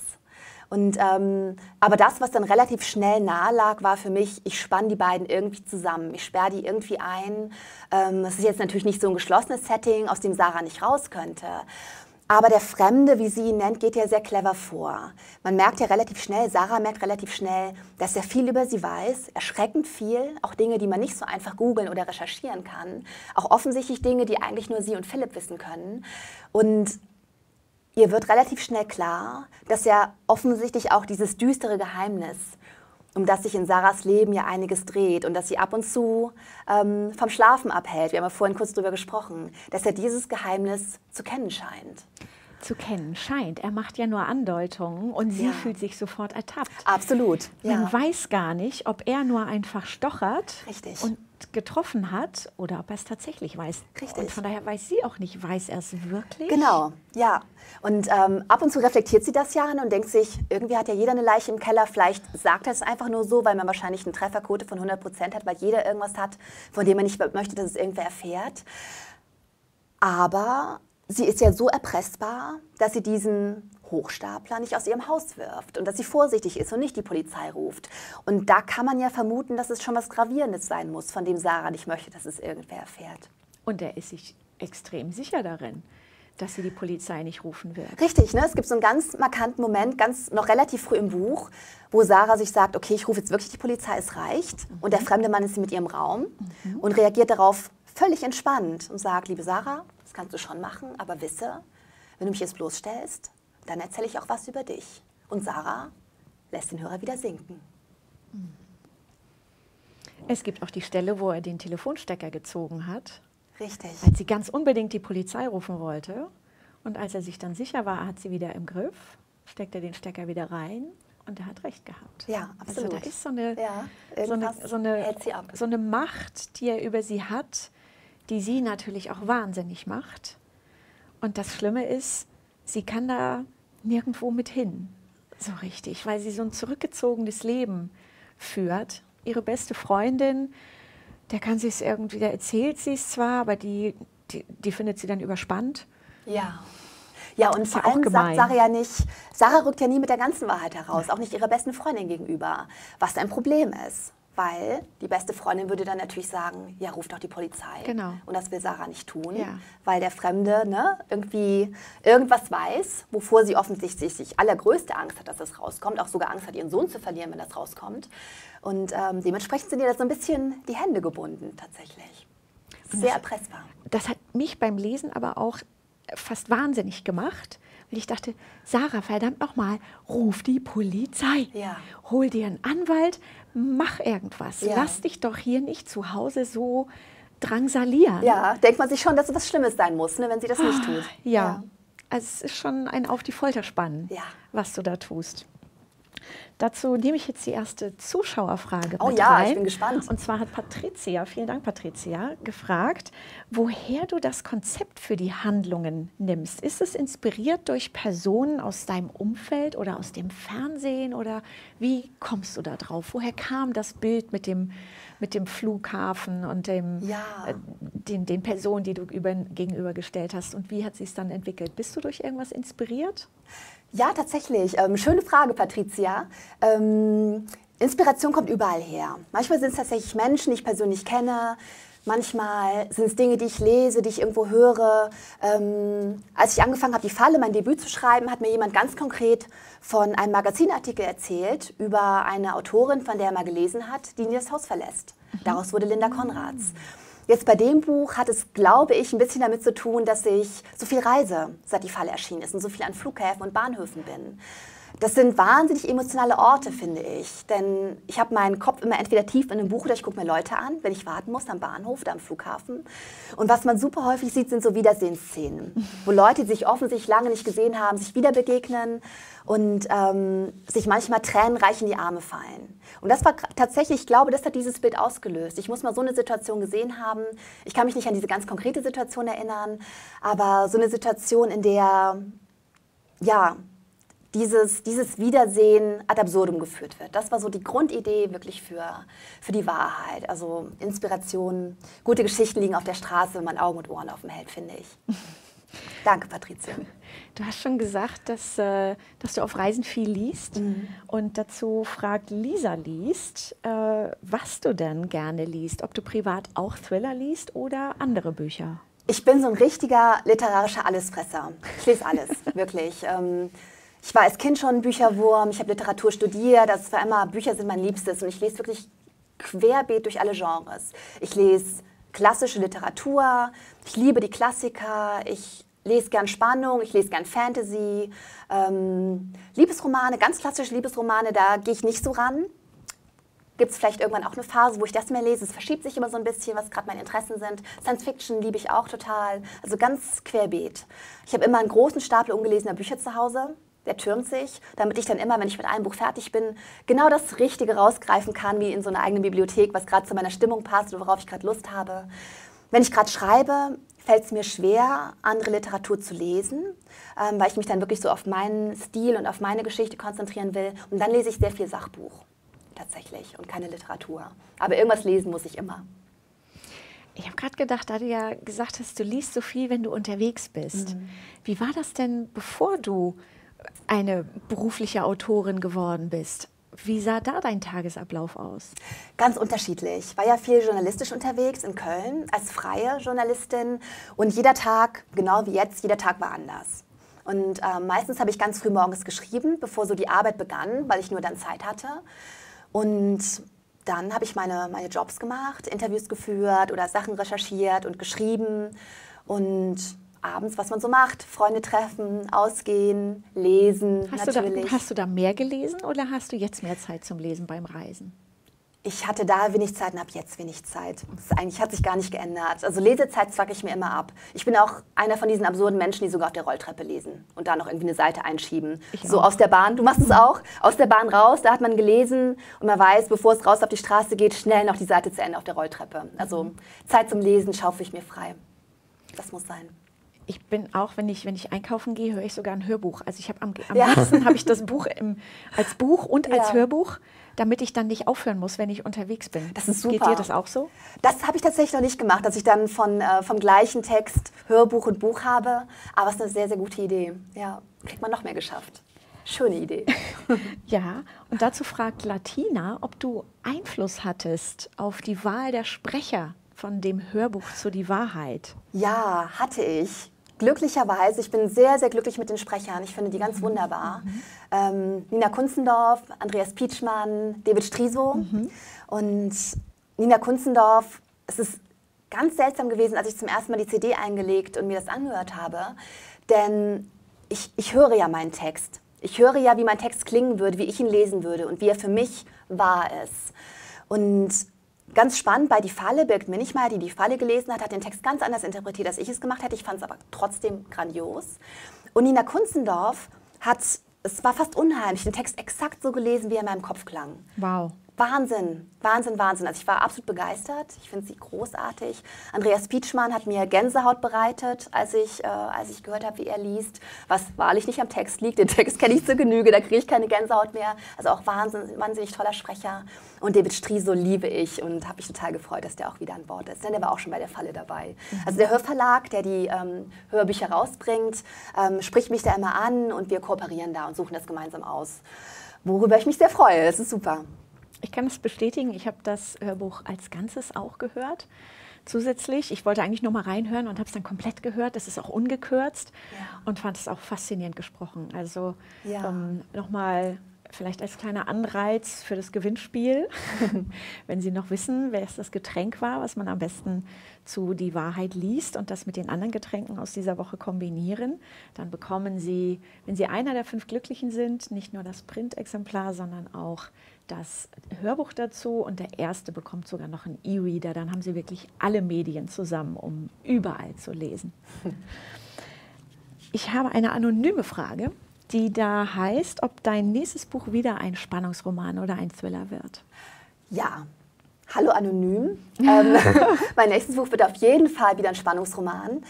Und, ähm, aber das, was dann relativ schnell nahe lag, war für mich, ich spanne die beiden irgendwie zusammen. Ich sperre die irgendwie ein. Ähm, das ist jetzt natürlich nicht so ein geschlossenes Setting, aus dem Sarah nicht raus könnte. Aber der Fremde, wie sie ihn nennt, geht ja sehr clever vor. Man merkt ja relativ schnell, Sarah merkt relativ schnell, dass er viel über sie weiß, erschreckend viel, auch Dinge, die man nicht so einfach googeln oder recherchieren kann. Auch offensichtlich Dinge, die eigentlich nur sie und Philipp wissen können. Und Ihr wird relativ schnell klar, dass ja offensichtlich auch dieses düstere Geheimnis, um das sich in Sarahs Leben ja einiges dreht und das sie ab und zu ähm, vom Schlafen abhält, wir haben ja vorhin kurz darüber gesprochen, dass er dieses Geheimnis zu kennen scheint zu kennen scheint. Er macht ja nur Andeutungen und sie ja. fühlt sich sofort ertappt. Absolut. Man ja. weiß gar nicht, ob er nur einfach stochert Richtig. und getroffen hat oder ob er es tatsächlich weiß. Richtig. Und von daher weiß sie auch nicht, weiß er es wirklich? Genau, ja. Und ähm, ab und zu reflektiert sie das ja und denkt sich, irgendwie hat ja jeder eine Leiche im Keller. Vielleicht sagt er es einfach nur so, weil man wahrscheinlich eine Trefferquote von 100 Prozent hat, weil jeder irgendwas hat, von dem man nicht möchte, dass es irgendwer erfährt. Aber sie ist ja so erpressbar, dass sie diesen Hochstapler nicht aus ihrem Haus wirft und dass sie vorsichtig ist und nicht die Polizei ruft. Und da kann man ja vermuten, dass es schon was Gravierendes sein muss, von dem Sarah nicht möchte, dass es irgendwer erfährt. Und er ist sich extrem sicher darin, dass sie die Polizei nicht rufen wird. Richtig, ne? es gibt so einen ganz markanten Moment, ganz noch relativ früh im Buch, wo Sarah sich sagt, okay, ich rufe jetzt wirklich die Polizei, es reicht. Mhm. Und der fremde Mann ist mit ihrem Raum mhm. und reagiert darauf völlig entspannt und sagt, liebe Sarah, das kannst du schon machen, aber wisse, wenn du mich jetzt bloßstellst, dann erzähle ich auch was über dich. Und Sarah lässt den Hörer wieder sinken. Es gibt auch die Stelle, wo er den Telefonstecker gezogen hat. Richtig. Als sie ganz unbedingt die Polizei rufen wollte. Und als er sich dann sicher war, hat sie wieder im Griff, steckt er den Stecker wieder rein und er hat recht gehabt. Ja, absolut. Also da ist so eine, ja, so eine, so eine, so eine Macht, die er über sie hat, die sie natürlich auch wahnsinnig macht. Und das Schlimme ist, sie kann da nirgendwo mit hin, so richtig, weil sie so ein zurückgezogenes Leben führt. Ihre beste Freundin, der kann sie es irgendwie, der erzählt sie es zwar, aber die, die, die findet sie dann überspannt. Ja. Ja, und vor allem sagt Sarah ja nicht, Sarah rückt ja nie mit der ganzen Wahrheit heraus, auch nicht ihrer besten Freundin gegenüber, was ein Problem ist weil die beste Freundin würde dann natürlich sagen, ja, ruf doch die Polizei. Genau. Und das will Sarah nicht tun, ja. weil der Fremde ne, irgendwie irgendwas weiß, wovor sie offensichtlich sich allergrößte Angst hat, dass das rauskommt, auch sogar Angst hat, ihren Sohn zu verlieren, wenn das rauskommt. Und ähm, dementsprechend sind ihr da so ein bisschen die Hände gebunden tatsächlich. Sehr erpressbar. Das hat mich beim Lesen aber auch fast wahnsinnig gemacht, weil ich dachte, Sarah, verdammt nochmal, ruf die Polizei. Ja. Hol dir einen Anwalt, mach irgendwas. Ja. Lass dich doch hier nicht zu Hause so drangsalieren. Ja, denkt man sich schon, dass es was Schlimmes sein muss, ne, wenn sie das nicht tut. Ja. ja. Also es ist schon ein auf die Folter spannen, ja. was du da tust. Dazu nehme ich jetzt die erste Zuschauerfrage. Oh ja, rein. ich bin gespannt. Und zwar hat Patricia, vielen Dank Patricia, gefragt, woher du das Konzept für die Handlungen nimmst. Ist es inspiriert durch Personen aus deinem Umfeld oder aus dem Fernsehen oder wie kommst du da drauf? Woher kam das Bild mit dem, mit dem Flughafen und dem, ja. äh, den, den Personen, die du über, gegenübergestellt hast und wie hat sich es dann entwickelt? Bist du durch irgendwas inspiriert? Ja, tatsächlich. Ähm, schöne Frage, Patricia. Ähm, Inspiration kommt überall her. Manchmal sind es tatsächlich Menschen, die ich persönlich kenne. Manchmal sind es Dinge, die ich lese, die ich irgendwo höre. Ähm, als ich angefangen habe, die Falle, mein Debüt zu schreiben, hat mir jemand ganz konkret von einem Magazinartikel erzählt über eine Autorin, von der er mal gelesen hat, die nie das Haus verlässt. Mhm. Daraus wurde Linda Konrads. Jetzt bei dem Buch hat es, glaube ich, ein bisschen damit zu tun, dass ich so viel reise, seit die Falle erschienen ist und so viel an Flughäfen und Bahnhöfen bin. Das sind wahnsinnig emotionale Orte, finde ich. Denn ich habe meinen Kopf immer entweder tief in einem Buch oder ich gucke mir Leute an, wenn ich warten muss am Bahnhof oder am Flughafen. Und was man super häufig sieht, sind so Wiedersehensszenen, wo Leute, die sich offensichtlich lange nicht gesehen haben, sich wieder begegnen und ähm, sich manchmal tränenreich in die Arme fallen. Und das war tatsächlich, ich glaube, das hat dieses Bild ausgelöst. Ich muss mal so eine Situation gesehen haben. Ich kann mich nicht an diese ganz konkrete Situation erinnern, aber so eine Situation, in der ja, dieses, dieses Wiedersehen ad absurdum geführt wird. Das war so die Grundidee wirklich für, für die Wahrheit. Also Inspiration, gute Geschichten liegen auf der Straße, wenn man Augen und Ohren offen hält, finde ich. *laughs* Danke, Patricia. Du hast schon gesagt, dass, äh, dass du auf Reisen viel liest. Mhm. Und dazu fragt Lisa liest, äh, was du denn gerne liest. Ob du privat auch Thriller liest oder andere Bücher. Ich bin so ein richtiger literarischer Allesfresser. Ich lese alles, *laughs* wirklich. Ich war als Kind schon ein Bücherwurm, ich habe Literatur studiert, das war immer, Bücher sind mein Liebstes und ich lese wirklich querbeet durch alle Genres. Ich lese klassische Literatur, ich liebe die Klassiker, ich lese gern Spannung, ich lese gern Fantasy, ähm, Liebesromane, ganz klassische Liebesromane, da gehe ich nicht so ran. Gibt es vielleicht irgendwann auch eine Phase, wo ich das mehr lese? Es verschiebt sich immer so ein bisschen, was gerade meine Interessen sind. Science Fiction liebe ich auch total. Also ganz querbeet. Ich habe immer einen großen Stapel ungelesener Bücher zu Hause der türmt sich, damit ich dann immer, wenn ich mit einem Buch fertig bin, genau das Richtige rausgreifen kann, wie in so einer eigenen Bibliothek, was gerade zu meiner Stimmung passt oder worauf ich gerade Lust habe. Wenn ich gerade schreibe, fällt es mir schwer, andere Literatur zu lesen, ähm, weil ich mich dann wirklich so auf meinen Stil und auf meine Geschichte konzentrieren will. Und dann lese ich sehr viel Sachbuch tatsächlich und keine Literatur. Aber irgendwas lesen muss ich immer. Ich habe gerade gedacht, da du ja gesagt hast, du liest so viel, wenn du unterwegs bist. Mhm. Wie war das denn, bevor du eine berufliche Autorin geworden bist? Wie sah da dein Tagesablauf aus? Ganz unterschiedlich. Ich war ja viel journalistisch unterwegs in Köln als freie Journalistin und jeder Tag, genau wie jetzt, jeder Tag war anders. Und äh, meistens habe ich ganz früh morgens geschrieben, bevor so die Arbeit begann, weil ich nur dann Zeit hatte. Und dann habe ich meine, meine Jobs gemacht, Interviews geführt oder Sachen recherchiert und geschrieben. Und abends, was man so macht, Freunde treffen, ausgehen, lesen hast natürlich. Du da, hast du da mehr gelesen oder hast du jetzt mehr Zeit zum Lesen beim Reisen? Ich hatte da wenig Zeit und habe jetzt wenig Zeit. Das eigentlich hat sich gar nicht geändert. Also Lesezeit zwacke ich mir immer ab. Ich bin auch einer von diesen absurden Menschen, die sogar auf der Rolltreppe lesen und da noch irgendwie eine Seite einschieben. So aus der Bahn. Du machst es auch. Aus der Bahn raus, da hat man gelesen und man weiß, bevor es raus auf die Straße geht, schnell noch die Seite zu Ende auf der Rolltreppe. Also mhm. Zeit zum Lesen schaufel ich mir frei. Das muss sein ich bin auch, wenn ich, wenn ich einkaufen gehe, höre ich sogar ein Hörbuch. Also ich habe am, am ja. liebsten habe ich das Buch im, als Buch und als ja. Hörbuch, damit ich dann nicht aufhören muss, wenn ich unterwegs bin. Das ist super. Geht dir das auch so? Das habe ich tatsächlich noch nicht gemacht, dass ich dann von, äh, vom gleichen Text Hörbuch und Buch habe. Aber es ist eine sehr, sehr gute Idee. Ja, kriegt man noch mehr geschafft. Schöne Idee. *laughs* ja, und dazu fragt Latina, ob du Einfluss hattest auf die Wahl der Sprecher von dem Hörbuch zu Die Wahrheit. Ja, hatte ich glücklicherweise, ich bin sehr, sehr glücklich mit den Sprechern. Ich finde die ganz mhm. wunderbar. Mhm. Ähm, Nina Kunzendorf, Andreas Pietschmann, David Striso. Mhm. Und Nina Kunzendorf, es ist ganz seltsam gewesen, als ich zum ersten Mal die CD eingelegt und mir das angehört habe. Denn ich, ich höre ja meinen Text. Ich höre ja, wie mein Text klingen würde, wie ich ihn lesen würde und wie er für mich wahr ist. Und Ganz spannend bei Die Falle, Birgit Minichmeier, die Die Falle gelesen hat, hat den Text ganz anders interpretiert, als ich es gemacht hätte. Ich fand es aber trotzdem grandios. Und Nina Kunzendorf hat, es war fast unheimlich, den Text exakt so gelesen, wie er in meinem Kopf klang. Wow. Wahnsinn, Wahnsinn, Wahnsinn. Also ich war absolut begeistert. Ich finde sie großartig. Andreas Pietschmann hat mir Gänsehaut bereitet, als ich, äh, als ich gehört habe, wie er liest. Was wahrlich nicht am Text liegt. Den Text kenne ich zur Genüge, da kriege ich keine Gänsehaut mehr. Also auch wahnsinnig, wahnsinnig toller Sprecher. Und David Striso liebe ich und habe mich total gefreut, dass der auch wieder an Bord ist. Denn der war auch schon bei der Falle dabei. Mhm. Also der Hörverlag, der die ähm, Hörbücher rausbringt, ähm, spricht mich da immer an und wir kooperieren da und suchen das gemeinsam aus. Worüber ich mich sehr freue. Das ist super. Ich kann es bestätigen, ich habe das Hörbuch als Ganzes auch gehört. Zusätzlich, ich wollte eigentlich nur mal reinhören und habe es dann komplett gehört. Das ist auch ungekürzt ja. und fand es auch faszinierend gesprochen. Also ja. ähm, nochmal vielleicht als kleiner Anreiz für das Gewinnspiel, *laughs* wenn Sie noch wissen, wer es das Getränk war, was man am besten zu Die Wahrheit liest und das mit den anderen Getränken aus dieser Woche kombinieren, dann bekommen Sie, wenn Sie einer der fünf Glücklichen sind, nicht nur das Printexemplar, sondern auch das Hörbuch dazu und der erste bekommt sogar noch einen E-Reader. Dann haben Sie wirklich alle Medien zusammen, um überall zu lesen. Ich habe eine anonyme Frage, die da heißt, ob dein nächstes Buch wieder ein Spannungsroman oder ein Thriller wird. Ja. Hallo Anonym. ähm, *laughs* mein nächstes Buch wird auf jeden Fall wieder ein Spannungsroman.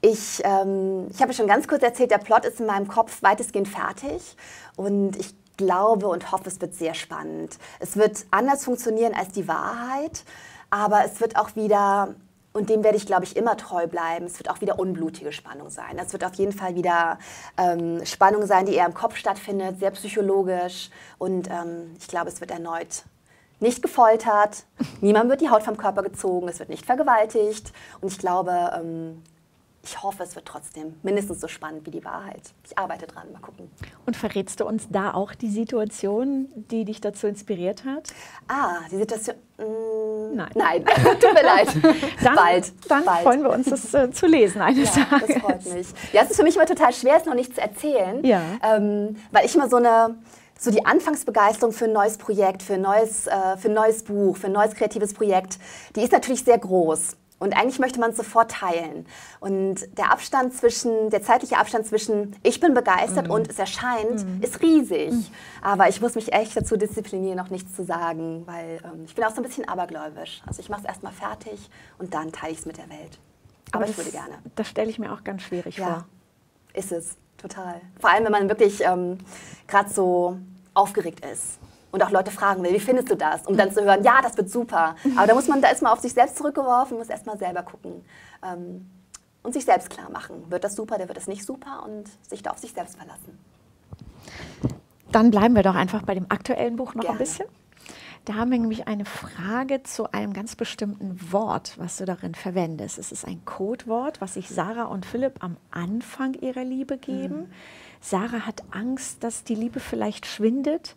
Ich, ähm, ich habe schon ganz kurz erzählt, der Plot ist in meinem Kopf weitestgehend fertig und ich glaube und hoffe, es wird sehr spannend. Es wird anders funktionieren als die Wahrheit, aber es wird auch wieder, und dem werde ich, glaube ich, immer treu bleiben, es wird auch wieder unblutige Spannung sein. Es wird auf jeden Fall wieder ähm, Spannung sein, die eher im Kopf stattfindet, sehr psychologisch. Und ähm, ich glaube, es wird erneut nicht gefoltert, niemand wird die Haut vom Körper gezogen, es wird nicht vergewaltigt. Und ich glaube, ähm, ich hoffe, es wird trotzdem mindestens so spannend wie die Wahrheit. Ich arbeite dran, mal gucken. Und verrätst du uns da auch die Situation, die dich dazu inspiriert hat? Ah, die Situation. Mh, mm, nein. Nein, *laughs* tut mir leid. *laughs* Dann, bald. Dann bald. freuen wir uns, das äh, zu lesen eines *laughs* ja, Tages. Das freut mich. Ja, es ist für mich immer total schwer, es noch nicht zu erzählen. Ja. Ähm, weil ich immer so eine so die Anfangsbegeisterung für ein neues Projekt, für ein neues, äh, für ein neues Buch, für ein neues kreatives Projekt, die ist natürlich sehr groß. Und eigentlich möchte man es sofort teilen. Und der Abstand zwischen, der zeitliche Abstand zwischen ich bin begeistert mhm. und es erscheint, mhm. ist riesig. Mhm. Aber ich muss mich echt dazu disziplinieren, noch nichts zu sagen, weil ähm, ich bin auch so ein bisschen abergläubisch. Also ich mache es erstmal fertig und dann teile ich es mit der Welt. Aber, Aber ich würde gerne. Das stelle ich mir auch ganz schwierig ja, vor. Ist es, total. Vor allem, wenn man wirklich ähm, gerade so aufgeregt ist und auch Leute fragen will, wie findest du das? Um dann zu hören, ja, das wird super. Aber da muss man, da ist man auf sich selbst zurückgeworfen, muss erstmal selber gucken ähm, und sich selbst klar machen. Wird das super, der wird es nicht super und sich da auf sich selbst verlassen. Dann bleiben wir doch einfach bei dem aktuellen Buch noch Gerne. ein bisschen. Da haben wir nämlich eine Frage zu einem ganz bestimmten Wort, was du darin verwendest. Es ist ein Codewort, was sich Sarah und Philipp am Anfang ihrer Liebe geben. Mhm. Sarah hat Angst, dass die Liebe vielleicht schwindet.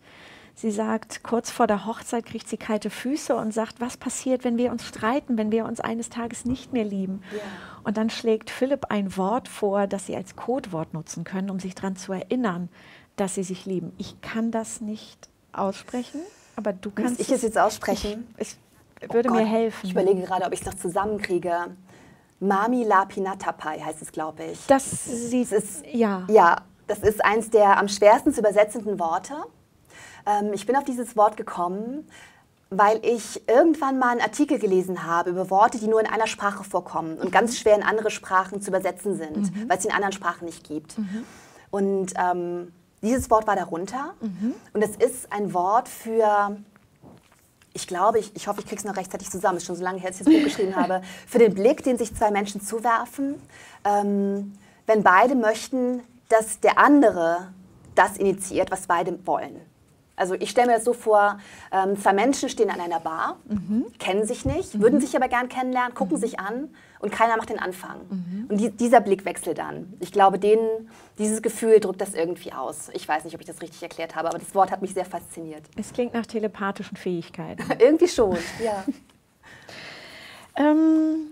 Sie sagt, kurz vor der Hochzeit kriegt sie kalte Füße und sagt, was passiert, wenn wir uns streiten, wenn wir uns eines Tages nicht mehr lieben. Ja. Und dann schlägt Philipp ein Wort vor, das sie als Codewort nutzen können, um sich daran zu erinnern, dass sie sich lieben. Ich kann das nicht aussprechen. Aber du kannst. Muss ich es jetzt aussprechen? Ich, ich würde oh mir helfen. Ich überlege gerade, ob ich es noch zusammenkriege. Mami Lapinatapai heißt es, glaube ich. Das, sieht, ist, ja. Ja, das ist eins der am schwersten zu übersetzenden Worte. Ähm, ich bin auf dieses Wort gekommen, weil ich irgendwann mal einen Artikel gelesen habe über Worte, die nur in einer Sprache vorkommen und ganz schwer in andere Sprachen zu übersetzen sind, mhm. weil es sie in anderen Sprachen nicht gibt. Mhm. Und ähm, dieses Wort war darunter mhm. und es ist ein Wort für, ich glaube, ich, ich hoffe, ich kriege es noch rechtzeitig zusammen, es ist schon so lange her, dass ich das Buch geschrieben habe, *laughs* für den Blick, den sich zwei Menschen zuwerfen, ähm, wenn beide möchten, dass der andere das initiiert, was beide wollen. Also ich stelle mir das so vor, ähm, zwei Menschen stehen an einer Bar, mhm. kennen sich nicht, mhm. würden sich aber gern kennenlernen, gucken mhm. sich an und keiner macht den Anfang. Mhm. Und die, dieser Blickwechsel dann, ich glaube, denen, dieses Gefühl drückt das irgendwie aus. Ich weiß nicht, ob ich das richtig erklärt habe, aber das Wort hat mich sehr fasziniert. Es klingt nach telepathischen Fähigkeiten. *laughs* irgendwie schon, ja. *laughs* ähm,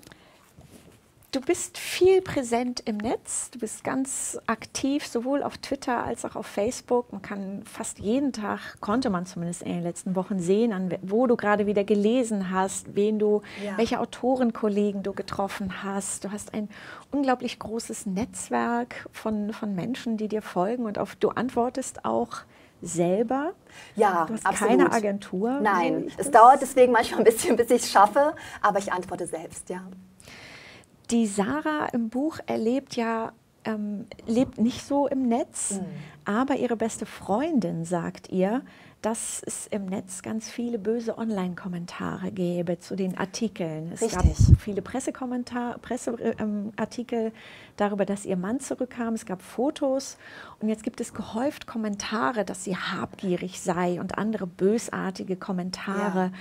Du bist viel präsent im Netz, du bist ganz aktiv, sowohl auf Twitter als auch auf Facebook. Man kann fast jeden Tag, konnte man zumindest in den letzten Wochen sehen, an, wo du gerade wieder gelesen hast, wen du, ja. welche Autorenkollegen du getroffen hast. Du hast ein unglaublich großes Netzwerk von, von Menschen, die dir folgen und auf, du antwortest auch selber? Ja, du hast absolut. keine Agentur? Nein, es dauert deswegen manchmal ein bisschen, bis ich es schaffe, aber ich antworte selbst, ja. Die Sarah im Buch erlebt ja, ähm, lebt nicht so im Netz, mhm. aber ihre beste Freundin sagt ihr, dass es im Netz ganz viele böse Online-Kommentare gäbe zu den Artikeln. Es Richtig. gab viele Pressekommentare, Presseartikel ähm, darüber, dass ihr Mann zurückkam. Es gab Fotos und jetzt gibt es gehäuft Kommentare, dass sie habgierig sei und andere bösartige Kommentare. Ja.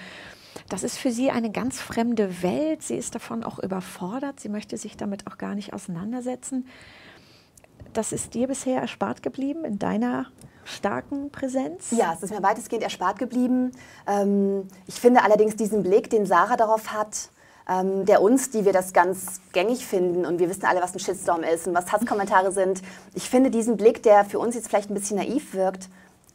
Das ist für sie eine ganz fremde Welt. Sie ist davon auch überfordert. Sie möchte sich damit auch gar nicht auseinandersetzen. Das ist dir bisher erspart geblieben in deiner starken Präsenz? Ja, es ist mir weitestgehend erspart geblieben. Ähm, ich finde allerdings diesen Blick, den Sarah darauf hat, ähm, der uns, die wir das ganz gängig finden und wir wissen alle, was ein Shitstorm ist und was Hasskommentare sind, ich finde diesen Blick, der für uns jetzt vielleicht ein bisschen naiv wirkt,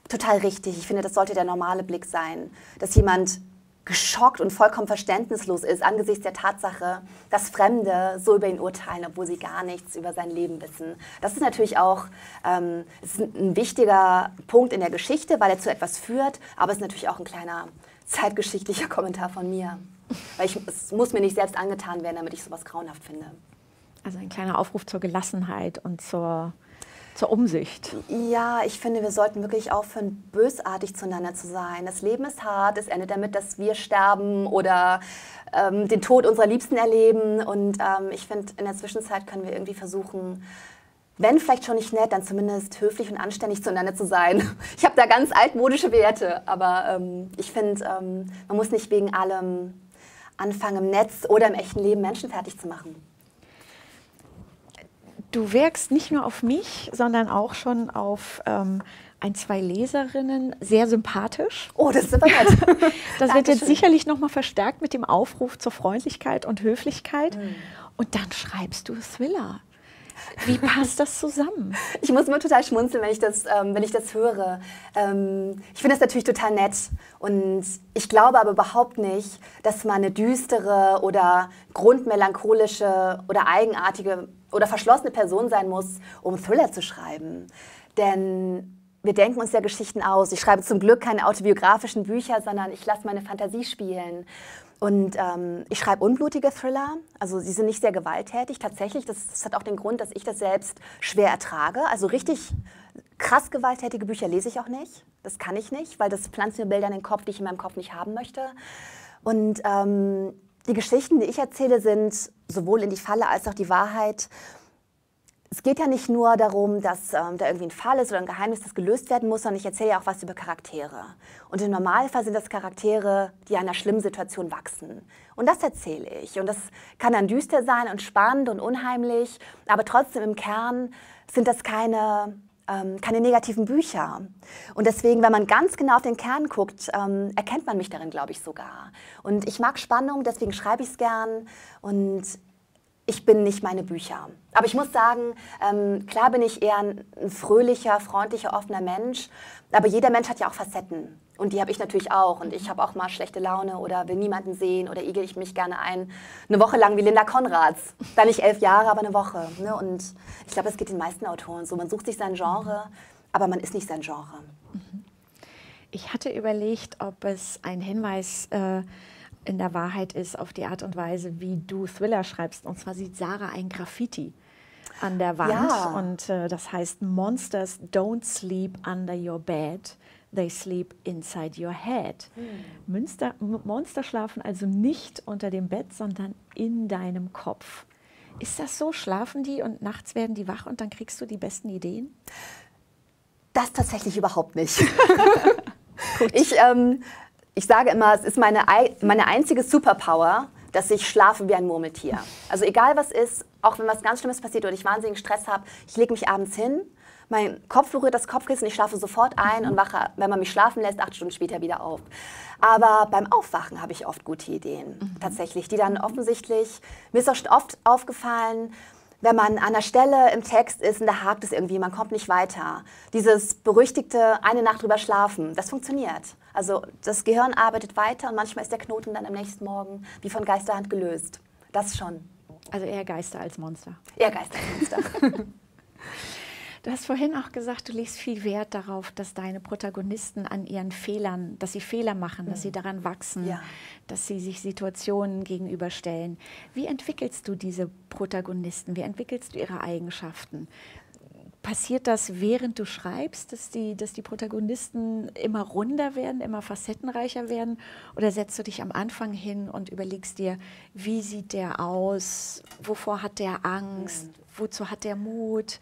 total richtig. Ich finde, das sollte der normale Blick sein, dass jemand geschockt und vollkommen verständnislos ist angesichts der Tatsache, dass Fremde so über ihn urteilen, obwohl sie gar nichts über sein Leben wissen. Das ist natürlich auch ähm, ist ein wichtiger Punkt in der Geschichte, weil er zu etwas führt, aber es ist natürlich auch ein kleiner zeitgeschichtlicher *laughs* Kommentar von mir. Weil ich, es muss mir nicht selbst angetan werden, damit ich sowas grauenhaft finde. Also ein kleiner Aufruf zur Gelassenheit und zur zur Umsicht. Ja, ich finde, wir sollten wirklich aufhören, bösartig zueinander zu sein. Das Leben ist hart, es endet damit, dass wir sterben oder ähm, den Tod unserer Liebsten erleben. Und ähm, ich finde, in der Zwischenzeit können wir irgendwie versuchen, wenn vielleicht schon nicht nett, dann zumindest höflich und anständig zueinander zu sein. *laughs* Ich habe da ganz altmodische Werte, aber ähm, ich finde, ähm, man muss nicht wegen allem anfangen, im Netz oder im echten Leben Menschen fertig zu machen du wirkst nicht nur auf mich, sondern auch schon auf ähm, ein, zwei Leserinnen sehr sympathisch. Oh, das ist aber nett. *laughs* das wird jetzt sicherlich nochmal verstärkt mit dem Aufruf zur Freundlichkeit und Höflichkeit. Mhm. Und dann schreibst du Thriller. Wie passt das zusammen? Ich muss immer total schmunzeln, wenn ich das, ähm, wenn ich das höre. Ähm, ich finde das natürlich total nett und ich glaube aber überhaupt nicht, dass man eine düstere oder grundmelancholische oder eigenartige oder verschlossene Person sein muss, um Thriller zu schreiben. Denn wir denken uns ja Geschichten aus. Ich schreibe zum Glück keine autobiografischen Bücher, sondern ich lasse meine Fantasie spielen. Und ähm, ich schreibe unblutige Thriller, also sie sind nicht sehr gewalttätig. Tatsächlich, das, das, hat auch den Grund, dass ich das selbst schwer ertrage. Also richtig krass gewalttätige Bücher lese ich auch nicht. Das kann ich nicht, weil das pflanzt mir Bilder in den Kopf, die ich in meinem Kopf nicht haben möchte. Und ähm, die Geschichten, die ich erzähle, sind sowohl in die Falle als auch die Wahrheit es geht ja nicht nur darum, dass ähm, da irgendwie ein Fall ist oder ein Geheimnis, das gelöst werden muss, sondern ich erzähle ja auch was über Charaktere. Und im Normalfall sind das Charaktere, die einer schlimmen Situation wachsen. Und das erzähle ich. Und das kann dann düster sein und spannend und unheimlich, aber trotzdem im Kern sind das keine, ähm, keine negativen Bücher. Und deswegen, wenn man ganz genau auf den Kern guckt, ähm, erkennt man mich darin, glaube ich, sogar. Und ich mag Spannung, deswegen schreibe ich es gern. Und ich bin nicht meine Bücher. Aber ich muss sagen, ähm, klar bin ich eher ein, ein, fröhlicher, freundlicher, offener Mensch. Aber jeder Mensch hat ja auch Facetten. Und die habe ich natürlich auch. Und ich habe auch mal schlechte Laune oder will niemanden sehen oder igel ich mich gerne ein. Eine Woche lang wie Linda Konrads. Dann nicht elf Jahre, aber eine Woche. Ne? Und ich glaube, das geht den meisten Autoren so. Man sucht sich sein Genre, aber man ist nicht sein Genre. Ich hatte überlegt, ob es ein Hinweis äh, in der Wahrheit ist auf die Art und Weise, wie du Thriller schreibst. Und zwar sieht Sarah ein Graffiti an der Wand ja. und äh, das heißt Monsters don't sleep under your bed. They sleep inside your head. Hm. Münster, Monster schlafen also nicht unter dem Bett, sondern in deinem Kopf. Ist das so? Schlafen die und nachts werden die wach und dann kriegst du die besten Ideen? Das tatsächlich überhaupt nicht. *laughs* ich ähm, ich sage immer, es ist meine, meine einzige Superpower, dass ich schlafe wie ein Murmeltier. Also egal was ist, auch wenn was ganz Schlimmes passiert oder ich wahnsinnigen Stress habe, ich lege mich abends hin, mein Kopf berührt das Kopfkissen, ich schlafe sofort ein und wache, wenn man mich schlafen lässt, acht Stunden später wieder auf. Aber beim Aufwachen habe ich oft gute Ideen, mhm. tatsächlich, die dann offensichtlich, mir ist auch oft aufgefallen, wenn man an der Stelle im Text ist und da hakt es irgendwie, man kommt nicht weiter. Dieses berüchtigte eine Nacht drüber schlafen, das funktioniert. Also das Gehirn arbeitet weiter und manchmal ist der Knoten dann am nächsten Morgen wie von Geisterhand gelöst. Das schon. Also eher Geister als Monster. Eher Geister als Monster. *laughs* *laughs* Du hast vorhin auch gesagt, du legst viel Wert darauf, dass deine Protagonisten an ihren Fehlern, dass sie Fehler machen, mhm. dass sie daran wachsen, ja. dass sie sich Situationen gegenüberstellen. Wie entwickelst du diese Protagonisten? Wie entwickelst du ihre Eigenschaften? Passiert das, während du schreibst, dass die, dass die Protagonisten immer runder werden, immer facettenreicher werden? Oder setzt du dich am Anfang hin und überlegst dir, wie sieht der aus? Wovor hat der Angst? Mhm. Wozu hat der Mut?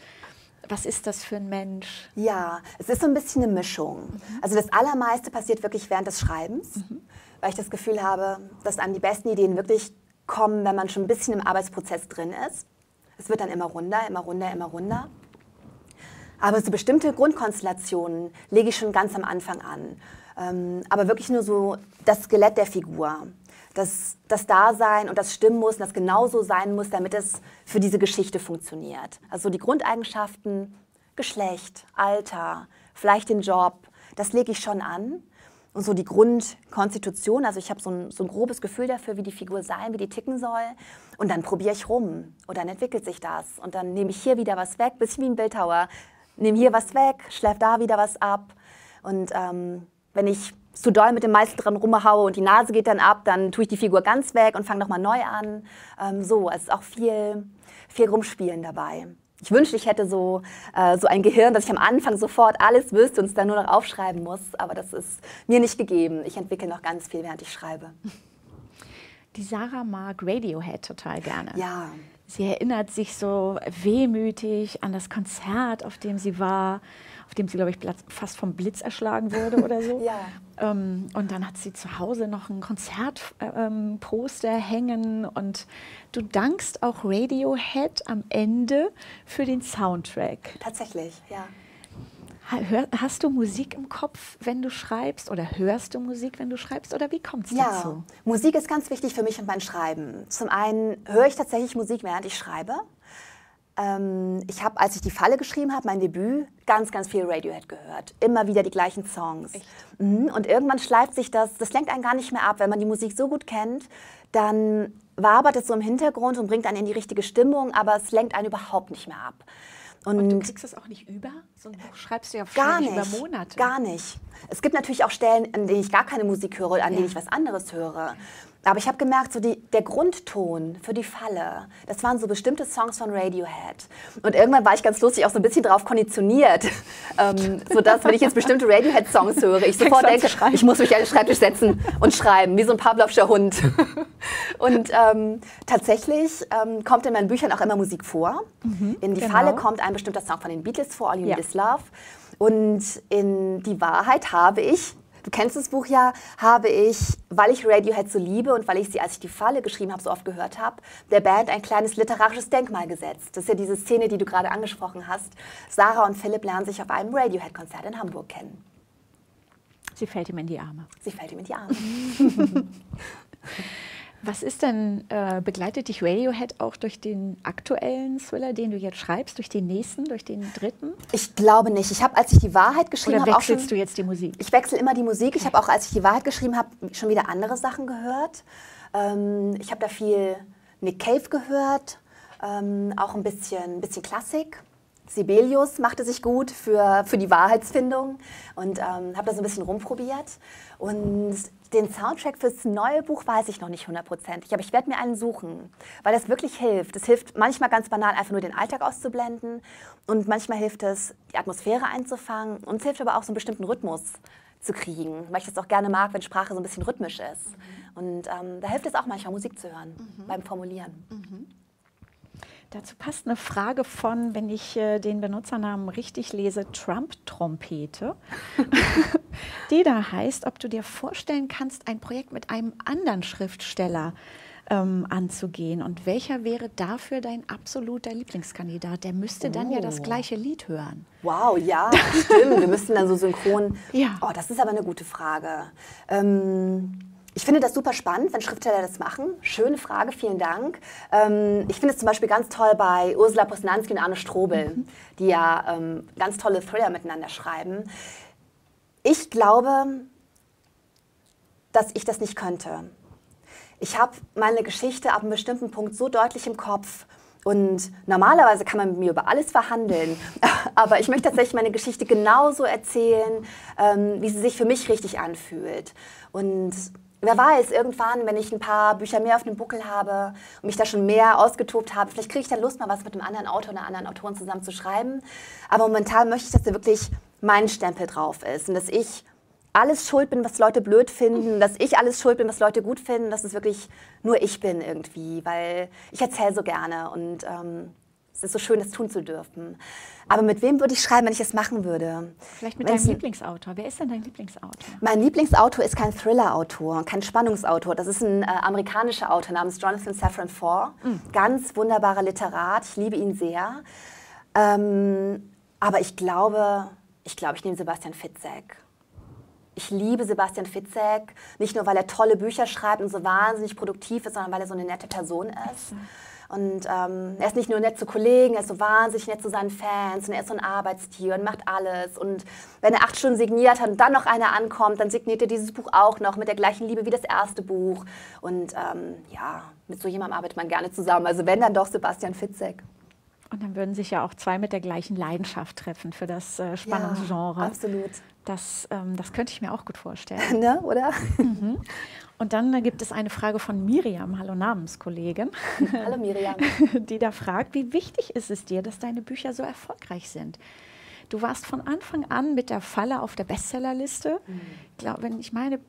Was ist das für ein Mensch? Ja, es ist so ein bisschen eine Mischung. Mhm. Also das Allermeiste passiert wirklich während des Schreibens, mhm. weil ich das Gefühl habe, dass einem die besten Ideen wirklich kommen, wenn man schon ein bisschen im Arbeitsprozess drin ist. Es wird dann immer runder, immer runder, immer runder. Aber so bestimmte Grundkonstellationen lege ich schon ganz am Anfang an. Ähm, aber wirklich nur so das Skelett der Figur dass das Dasein und das stimmen muss das genauso sein muss, damit es für diese Geschichte funktioniert. Also die Grundeigenschaften, Geschlecht, Alter, vielleicht den Job, das lege ich schon an. Und so die Grundkonstitution, also ich habe so ein, so ein grobes Gefühl dafür, wie die Figur sein, wie die ticken soll. Und dann probiere ich rum und dann entwickelt sich das. Und dann nehme ich hier wieder was weg, bisschen wie ein Bildhauer. Nehme hier was weg, schleife da wieder was ab. Und ähm, wenn ich zu doll mit dem Meißel dran rumhaue und die Nase geht dann ab, dann tue ich die Figur ganz weg und fange nochmal neu an. Ähm, so, es ist auch viel, viel Rumspielen dabei. Ich wünschte, ich hätte so, äh, so ein Gehirn, dass ich am Anfang sofort alles wüsste und es dann nur noch aufschreiben muss. Aber das ist mir nicht gegeben. Ich entwickle noch ganz viel, während ich schreibe. Die Sarah mag Radiohead total gerne. Ja. Sie erinnert sich so wehmütig an das Konzert, auf dem sie war auf dem sie, glaube ich, fast vom Blitz erschlagen wurde oder so. *laughs* ja. Ähm, und dann hat sie zu Hause noch ein Konzertposter ähm, hängen und du dankst auch Radiohead am Ende für den Soundtrack. Tatsächlich, ja. Hast du Musik im Kopf, wenn du schreibst? Oder hörst du Musik, wenn du schreibst? Oder wie kommt es ja, dazu? Musik ist ganz wichtig für mich und mein Schreiben. Zum einen höre ich tatsächlich Musik, während ich schreibe. Ähm, ich habe, als ich die Falle geschrieben habe, mein Debüt, ganz, ganz viel Radiohead gehört. Immer wieder die gleichen Songs. Mhm. Und irgendwann schleift sich das, das lenkt einen gar nicht mehr ab. Wenn man die Musik so gut kennt, dann wabert es so im Hintergrund und bringt einen in die richtige Stimmung, aber es lenkt einen überhaupt nicht mehr ab. Und, und, du kriegst das auch nicht über? So ein Buch schreibst du ja gar nicht, über Monate. Gar nicht. Es gibt natürlich auch Stellen, an denen ich gar keine Musik höre, an ja. denen ich was anderes höre. Aber ich habe gemerkt, so die, der Grundton für die Falle, das waren so bestimmte Songs von Radiohead. Und irgendwann war ich ganz lustig auch so ein bisschen darauf konditioniert, *laughs* ähm, sodass, wenn ich jetzt bestimmte Radiohead-Songs höre, ich *laughs* sofort denke, ich muss mich an den Schreibtisch setzen und schreiben, wie so ein Pavlovscher Hund. *laughs* und ähm, tatsächlich ähm, kommt in meinen Büchern auch immer Musik vor. Mhm, in die genau. Falle kommt ein bestimmter Song von den Beatles vor, All You Need Is Love. Und in die Wahrheit habe ich du kennst das Buch ja, habe ich, weil ich Radiohead so liebe und weil ich sie, als ich die Falle geschrieben habe, so oft gehört habe, der Band ein kleines literarisches Denkmal gesetzt. Das ist ja diese Szene, die du gerade angesprochen hast. Sarah und Philipp lernen sich auf einem Radiohead-Konzert in Hamburg kennen. Sie fällt ihm in die Arme. Sie fällt ihm in die Arme. *laughs* Was ist denn, äh, begleitet dich Radiohead auch durch den aktuellen Thriller, den du jetzt schreibst, durch den nächsten, durch den dritten? Ich glaube nicht. Ich habe, als ich die Wahrheit geschrieben habe, auch schon, du jetzt die Musik? Ich wechsle immer die Musik. Ich habe auch, als ich die Wahrheit geschrieben habe, schon wieder andere Sachen gehört. Ähm, ich habe da viel Nick Cave gehört, ähm, auch ein bisschen, ein bisschen Klassik. Sibelius machte sich gut für, für die Wahrheitsfindung und ähm, habe da so ein bisschen rumprobiert. Und den Soundtrack fürs neue Buch weiß ich noch nicht hundertprozentig, aber ich werde mir einen suchen, weil das wirklich hilft. Es hilft manchmal ganz banal, einfach nur den Alltag auszublenden und manchmal hilft es, die Atmosphäre einzufangen und es hilft aber auch, so einen bestimmten Rhythmus zu kriegen, weil ich das auch gerne mag, wenn Sprache so ein bisschen rhythmisch ist. Mhm. Und ähm, da hilft es auch manchmal, Musik zu hören mhm. beim Formulieren. Mhm. Dazu passt eine Frage von, wenn ich äh, den Benutzernamen richtig lese, Trump-Trompete, *laughs* die da heißt, ob du dir vorstellen kannst, ein Projekt mit einem anderen Schriftsteller ähm, anzugehen. Und welcher wäre dafür dein absoluter Lieblingskandidat? Der müsste dann oh. ja das oh. gleiche Lied hören. Wow, ja, stimmt. Wir müssten dann so synchron. *laughs* Ja. Oh, das ist aber eine gute Frage. Ähm ich finde das super spannend, wenn Schriftsteller das machen. Schöne Frage, vielen Dank. Ähm, ich finde es zum Beispiel ganz toll bei Ursula Posnanski und Arne Strobel, mhm. die ja ähm, ganz tolle Thriller miteinander schreiben. Ich glaube, dass ich das nicht könnte. Ich habe meine Geschichte ab einem bestimmten Punkt so deutlich im Kopf. Und normalerweise kann man mit mir über alles verhandeln, *laughs* aber ich möchte tatsächlich meine Geschichte genauso erzählen, ähm, wie sie sich für mich richtig anfühlt. Und Wer weiß, irgendwann, wenn ich ein paar Bücher mehr auf dem Buckel habe und mich da schon mehr ausgetobt habe, vielleicht kriege ich dann Lust, mal was mit einem anderen Autor oder einer anderen Autorin zusammen zu schreiben. Aber momentan möchte ich, dass da wirklich mein Stempel drauf ist und dass ich alles schuld bin, was Leute blöd finden, dass ich alles schuld bin, was Leute gut finden, dass es wirklich nur ich bin irgendwie, weil ich erzähle so gerne und ähm, es ist so schön, das tun zu dürfen. Aber mit wem würde ich schreiben, wenn ich das machen würde? Vielleicht mit Wenn's deinem Lieblingsautor. Wer ist denn dein Lieblingsautor? Mein Lieblingsautor ist kein Thriller-Autor, kein Spannungsautor. Das ist ein äh, amerikanischer Autor namens Jonathan Safran Foer. Mhm. Ganz wunderbarer Literat. Ich liebe ihn sehr. Ähm, aber ich glaube, ich glaube, ich nehme Sebastian Fitzek. Ich liebe Sebastian Fitzek, nicht nur, weil er tolle Bücher schreibt und so wahnsinnig produktiv ist, sondern weil er so eine nette Person ist. Mhm. Und ähm, er ist nicht nur nett zu Kollegen, er ist so wahnsinnig nett zu seinen Fans und er ist so ein Arbeitstier und macht alles. Und wenn er acht Stunden signiert hat und dann noch einer ankommt, dann signiert er dieses Buch auch noch mit der gleichen Liebe wie das erste Buch. Und ähm, ja, mit so jemandem arbeitet man gerne zusammen. Also wenn, dann doch Sebastian Fitzek. Und dann würden sich ja auch zwei mit der gleichen Leidenschaft treffen für das äh, Spannungsgenre. Ja, absolut. Das, ähm, das könnte ich mir auch gut vorstellen. *laughs* ne, oder? Mhm. Und dann äh, gibt es eine Frage von Miriam, hallo Namenskollegin. *laughs* Hallo Miriam. *laughs* Die da fragt, wie wichtig ist es dir, dass deine Bücher so erfolgreich sind? Du warst von Anfang an mit der Falle auf der Bestsellerliste. Mhm. Ich glaube, ich meine,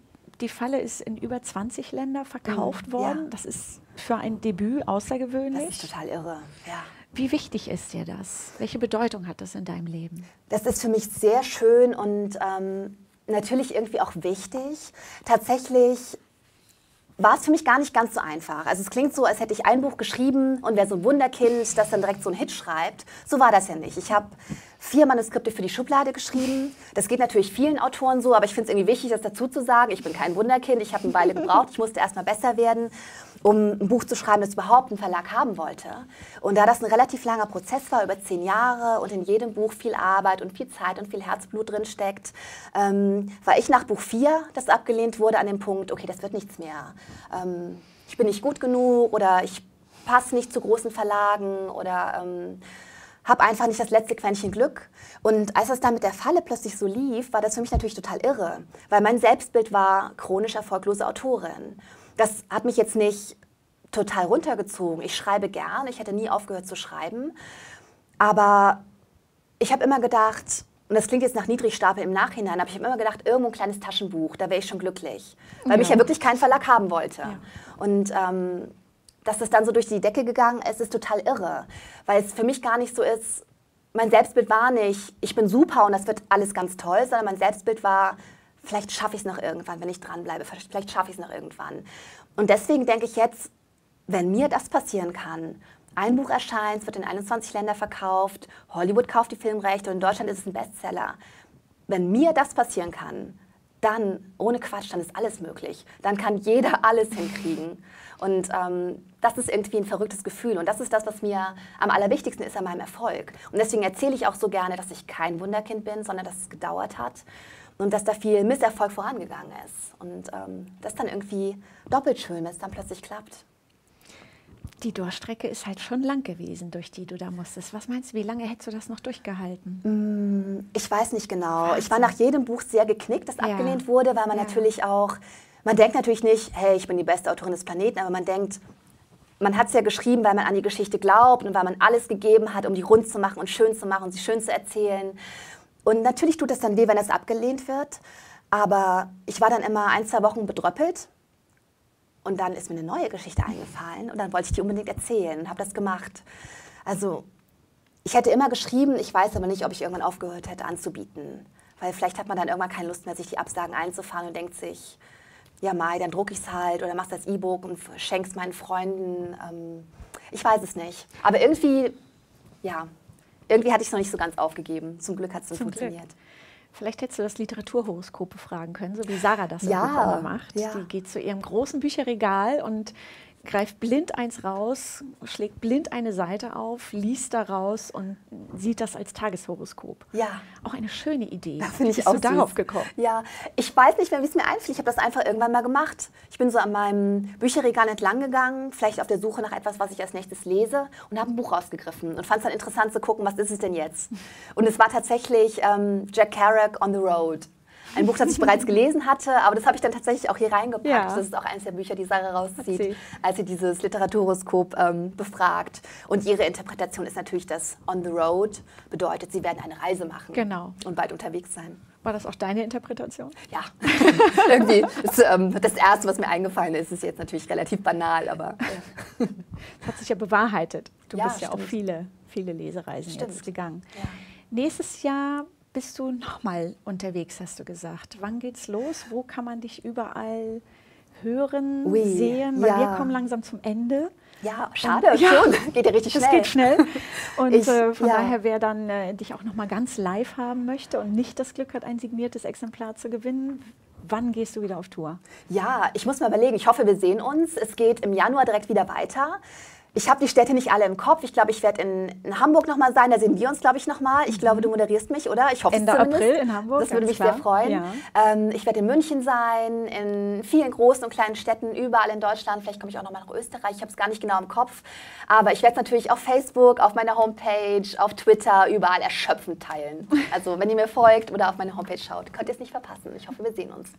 die Falle ist in über 20 Länder verkauft mhm, worden. Ja. Das ist für ein Debüt außergewöhnlich. Das ist total irre, ja. Wie wichtig ist dir das? Welche Bedeutung hat das in deinem Leben? Das ist für mich sehr schön und ähm, natürlich irgendwie auch wichtig. Tatsächlich war es für mich gar nicht ganz so einfach. Also es klingt so, als hätte ich ein Buch geschrieben und wäre so ein Wunderkind, das dann direkt so einen Hit schreibt. So war das ja nicht. Ich habe vier Manuskripte für die Schublade geschrieben. Das geht natürlich vielen Autoren so, aber ich finde es irgendwie wichtig, das dazu zu sagen. Ich bin kein Wunderkind, ich habe eine Weile gebraucht, ich musste erstmal besser werden, um ein Buch zu schreiben, das überhaupt einen Verlag haben wollte. Und da das ein relativ langer Prozess war, über zehn Jahre und in jedem Buch viel Arbeit und viel Zeit und viel Herzblut drin steckt, ähm, war ich nach Buch vier, das abgelehnt wurde, an dem Punkt, okay, das wird nichts mehr. Ähm, ich bin nicht gut genug oder ich passe nicht zu großen Verlagen oder ähm, habe einfach nicht das letzte Quäntchen Glück. Und als das dann mit der Falle plötzlich so lief, war das für mich natürlich total irre, weil mein Selbstbild war chronisch erfolglose Autorin. Das hat mich jetzt nicht total runtergezogen. Ich schreibe gern, ich hätte nie aufgehört zu schreiben. Aber ich habe immer gedacht, und das klingt jetzt nach Niedrigstapel im Nachhinein, aber ich habe immer gedacht, irgendwo ein kleines Taschenbuch, da wäre ich schon glücklich. Weil ja. mich ja wirklich kein Verlag haben wollte. Ja. Und ähm, dass das dann so durch die Decke gegangen ist, ist total irre. Weil es für mich gar nicht so ist, mein Selbstbild war nicht, ich bin super und das wird alles ganz toll, sondern mein Selbstbild war, vielleicht schaffe ich es noch irgendwann, wenn ich dranbleibe, vielleicht schaffe ich es noch irgendwann. Und deswegen denke ich jetzt, wenn mir das passieren kann, ein Buch erscheint, es wird in 21 Ländern verkauft, Hollywood kauft die Filmrechte und in Deutschland ist es ein Bestseller. Wenn mir das passieren kann, dann, ohne Quatsch, dann ist alles möglich. Dann kann jeder *laughs* alles hinkriegen. Und ähm, das ist irgendwie ein verrücktes Gefühl. Und das ist das, was mir am allerwichtigsten ist an meinem Erfolg. Und deswegen erzähle ich auch so gerne, dass ich kein Wunderkind bin, sondern dass es gedauert hat und dass da viel Misserfolg vorangegangen ist. Und ähm, das dann irgendwie doppelt schön, wenn es dann plötzlich klappt. Die Durchstrecke ist halt schon lang gewesen, durch die du da musstest. Was meinst du, wie lange hättest du das noch durchgehalten? Mm, ich weiß nicht genau. Ich war nach jedem Buch sehr geknickt, das ja. abgelehnt wurde, weil man ja. natürlich auch, man denkt natürlich nicht, hey, ich bin die beste Autorin des Planeten, aber man denkt, man hat es ja geschrieben, weil man an die Geschichte glaubt und weil man alles gegeben hat, um die rund zu machen und schön zu machen und sie schön zu erzählen. Und natürlich tut es dann weh, wenn das abgelehnt wird. Aber ich war dann immer ein, zwei Wochen bedröppelt und dann ist mir eine neue Geschichte eingefallen und dann wollte ich die unbedingt erzählen und habe das gemacht. Also ich hätte immer geschrieben, ich weiß aber nicht, ob ich irgendwann aufgehört hätte anzubieten. Weil vielleicht hat man dann irgendwann keine Lust mehr, sich die Absagen einzufahren und denkt sich, ja Mai, dann drucke ich es halt oder machst das E-Book und schenk's meinen Freunden. Ähm, ich weiß es nicht. Aber irgendwie, ja, irgendwie hatte ich es noch nicht so ganz aufgegeben. Zum Glück hat es funktioniert. Glück. Vielleicht hättest du das Literaturhoroskop befragen können, so wie Sarah das ja, immer macht. Ja. Die geht zu ihrem großen Bücherregal und greift blind eins raus, schlägt blind eine Seite auf, liest daraus und sieht das als Tageshoroskop. Ja. Auch eine schöne Idee. Da finde ich auch du darauf gekommen. Ja, ich weiß nicht mehr, wie es mir einfiel. Ich habe das einfach irgendwann mal gemacht. Ich bin so an meinem Bücherregal entlang gegangen, vielleicht auf der Suche nach etwas, was ich als nächstes lese und habe ein Buch rausgegriffen und fand es dann interessant zu gucken, was ist es denn jetzt? Und es war tatsächlich ähm, Jack Kerouac on the Road. Ein Buch, das ich bereits gelesen hatte, aber das habe ich dann tatsächlich auch hier reingepackt. Ja. Das ist auch eines der Bücher, die Sarah rauszieht, als sie dieses Literaturoskop ähm, befragt. Und ihre Interpretation ist natürlich, dass on the road bedeutet, sie werden eine Reise machen genau. und bald unterwegs sein. War das auch deine Interpretation? Ja, *laughs* irgendwie. Das, ähm, das, Erste, was mir eingefallen ist, ist jetzt natürlich relativ banal, aber. Ja. Das hat sich ja bewahrheitet. Du ja, bist ja stimmt. auch viele, viele Lesereisen stimmt. jetzt gegangen. Ja. Nächstes Jahr bist du nochmal unterwegs, hast du gesagt. Wann geht's los? Wo kann man dich überall hören, Ui, sehen? Weil ja. wir kommen langsam zum Ende. Ja, schade, Und, *laughs* ja, schon. Geht ja richtig schnell. Es geht schnell. Und ich, äh, von ja. daher, wer dann äh, dich auch nochmal ganz live haben möchte und nicht das Glück hat, ein signiertes Exemplar zu gewinnen, Wann gehst du wieder auf Tour? Ja, ich muss mal überlegen. Ich hoffe, wir sehen uns. Es geht im Januar direkt wieder weiter. Ich habe die Städte nicht alle im Kopf. Ich glaube, ich werde in, in, Hamburg nochmal sein. Da sehen wir uns, glaube ich, nochmal. Ich glaube, du moderierst mich, oder? Ich hoffe Ende es April in Hamburg. Das würde mich klar. sehr freuen. Ja. Ähm, ich werde in München sein, in vielen großen und kleinen Städten, überall in Deutschland. Vielleicht komme ich auch nochmal nach Österreich. Ich habe es gar nicht genau im Kopf. Aber ich werde es natürlich auf Facebook, auf meiner Homepage, auf Twitter, überall erschöpfend teilen. Also, wenn ihr mir folgt oder auf meine Homepage schaut, könnt ihr es nicht verpassen. Ich hoffe, wir sehen uns.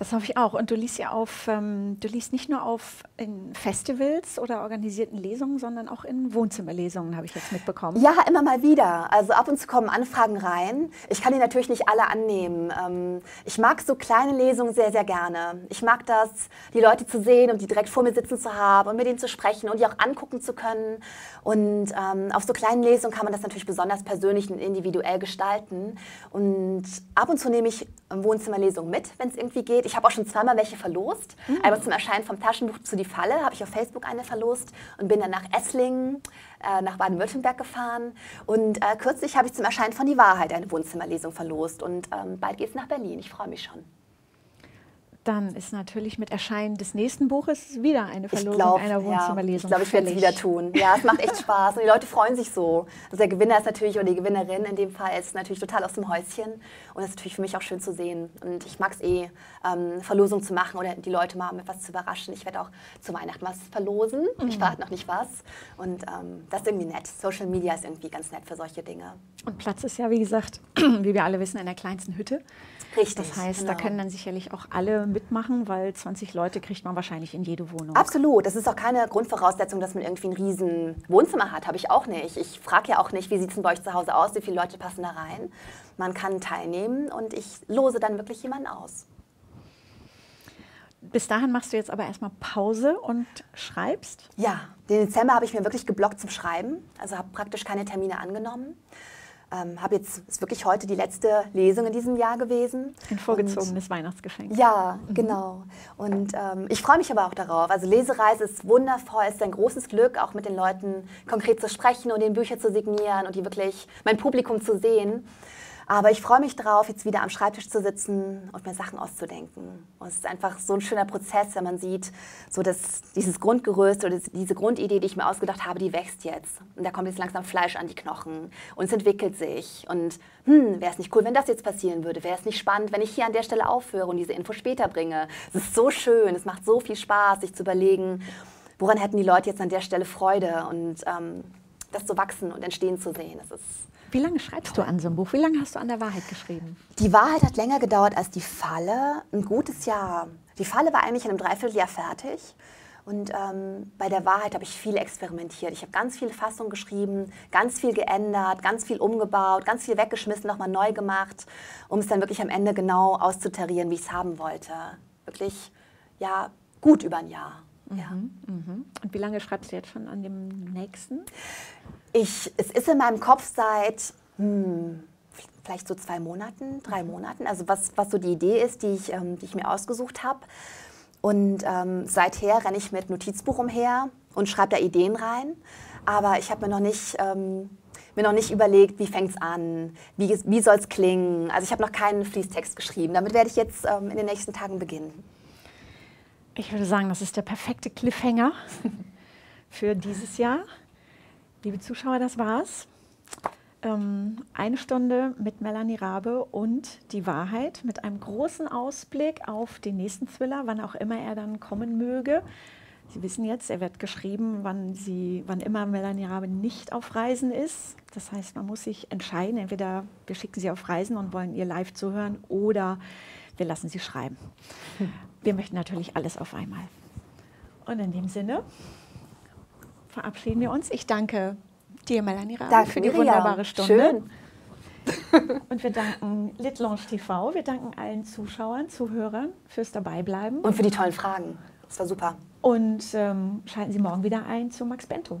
Das hoffe ich auch. Und du liest ja auf, ähm, du liest nicht nur auf in Festivals oder organisierten Lesungen, sondern auch in Wohnzimmerlesungen, habe ich jetzt mitbekommen. Ja, immer mal wieder. Also ab und zu kommen Anfragen rein. Ich kann die natürlich nicht alle annehmen. Ähm, ich mag so kleine Lesungen sehr, sehr gerne. Ich mag das, die Leute zu sehen und die direkt vor mir sitzen zu haben und mit ihnen zu sprechen und die auch angucken zu können. Und ähm, auf so kleinen Lesungen kann man das natürlich besonders persönlich und individuell gestalten. Und ab und zu nehme ich Wohnzimmerlesungen mit, wenn es irgendwie geht Ich habe auch schon zweimal welche verlost. Mhm. Einmal zum Erscheinen vom Taschenbuch zu Die Falle habe ich auf Facebook eine verlost und bin dann nach Esslingen, äh, nach Baden-Württemberg gefahren. Und äh, kürzlich habe ich zum Erscheinen von Die Wahrheit eine Wohnzimmerlesung verlost. Und ähm, bald geht es nach Berlin. Ich freue mich schon. Dann ist natürlich mit Erscheinen des nächsten Buches wieder eine Verlosung glaub, einer Wohnzimmerlesung. Ja, ich glaube, ich werde es wieder tun. Ja, es macht echt Spaß und die Leute freuen sich so. Also der Gewinner ist natürlich, oder die Gewinnerin in dem Fall, ist natürlich total aus dem Häuschen. Und das ist natürlich für mich auch schön zu sehen. Und ich mag es eh, ähm, Verlosung zu machen oder die Leute mal mit was zu überraschen. Ich werde auch zu Weihnachten was verlosen. Mhm. Ich verrate noch nicht was. Und ähm, das ist irgendwie nett. Social Media ist irgendwie ganz nett für solche Dinge. Und Platz ist ja, wie gesagt, *clears throat* wie wir alle wissen, in der kleinsten Hütte. Richtig. Das heißt, genau. da können dann sicherlich auch alle mitmachen, weil 20 Leute kriegt man wahrscheinlich in jede Wohnung. Absolut. Das ist auch keine Grundvoraussetzung, dass man irgendwie ein riesen Wohnzimmer hat. Habe ich auch nicht. Ich frage ja auch nicht, wie sieht es denn bei euch zu Hause aus, wie viele Leute passen da rein. Man kann teilnehmen und ich lose dann wirklich jemanden aus. Bis dahin machst du jetzt aber erstmal Pause und schreibst? Ja, den Dezember habe ich mir wirklich geblockt zum Schreiben. Also habe praktisch keine Termine angenommen. Ähm, habe jetzt ist wirklich heute die letzte Lesung in diesem Jahr gewesen. Ein vorgezogenes und, Weihnachtsgeschenk. Ja, mhm. genau. Und ähm, ich freue mich aber auch darauf. Also Lesereise ist wundervoll, es ist ein großes Glück, auch mit den Leuten konkret zu sprechen und den Bücher zu signieren und die wirklich mein Publikum zu sehen. Aber ich freue mich drauf, jetzt wieder am Schreibtisch zu sitzen und mir Sachen auszudenken. Und es ist einfach so ein schöner Prozess, wenn man sieht, so dass dieses Grundgerüst oder diese Grundidee, die ich mir ausgedacht habe, die wächst jetzt. Und da kommt jetzt langsam Fleisch an die Knochen und es entwickelt sich. Und hm, wäre es nicht cool, wenn das jetzt passieren würde? Wäre es nicht spannend, wenn ich hier an der Stelle aufhöre und diese Info später bringe? Es ist so schön, es macht so viel Spaß, sich zu überlegen, woran hätten die Leute jetzt an der Stelle Freude und ähm, das zu wachsen und entstehen zu sehen. Das ist wie lange schreibst du an so einem Buch? Wie lange hast du an der Wahrheit geschrieben? Die Wahrheit hat länger gedauert als die Falle. Ein gutes Jahr. Die Falle war eigentlich in einem Dreivierteljahr fertig. Und ähm, bei der Wahrheit habe ich viel experimentiert. Ich habe ganz viele Fassungen geschrieben, ganz viel geändert, ganz viel umgebaut, ganz viel weggeschmissen, nochmal neu gemacht, um es dann wirklich am Ende genau auszutarieren, wie ich es haben wollte. Wirklich, ja, gut über ein Jahr. Mhm, ja. Mhm. Und wie lange schreibst du jetzt schon an dem nächsten? Ich, es ist in meinem Kopf seit hm, vielleicht so zwei Monaten, drei Monaten. Also was, was so die Idee ist, die ich, ähm, die ich mir ausgesucht habe. Und ähm, seither renne ich mit Notizbuch umher und schreibe da Ideen rein. Aber ich habe mir noch nicht ähm, mir noch nicht überlegt, wie fängt es an, wie, wie soll es klingen. Also ich habe noch keinen Fließtext geschrieben. Damit werde ich jetzt ähm, in den nächsten Tagen beginnen. Ich würde sagen, das ist der perfekte Cliffhanger *laughs* für dieses Jahr. Liebe Zuschauer, das war's. Ähm, eine Stunde mit Melanie Rabe und die Wahrheit mit einem großen Ausblick auf den nächsten Thriller, wann auch immer er dann kommen möge. Sie wissen jetzt, er wird geschrieben, wann, sie, wann immer Melanie Rabe nicht auf Reisen ist. Das heißt, man muss sich entscheiden, entweder wir schicken sie auf Reisen und wollen ihr live zuhören oder wir lassen sie schreiben. Wir möchten natürlich alles auf einmal. Und in dem Sinne verabschieden wir uns. Ich danke dir, Melanie Rabe, danke, für die Miriam. wunderbare Stunde. Schön. *laughs* Und wir danken Litlange TV, wir danken allen Zuschauern, Zuhörern fürs Dabeibleiben. Und für die tollen Fragen. Das war super. Und ähm, schalten Sie morgen wieder ein zu Max Bento.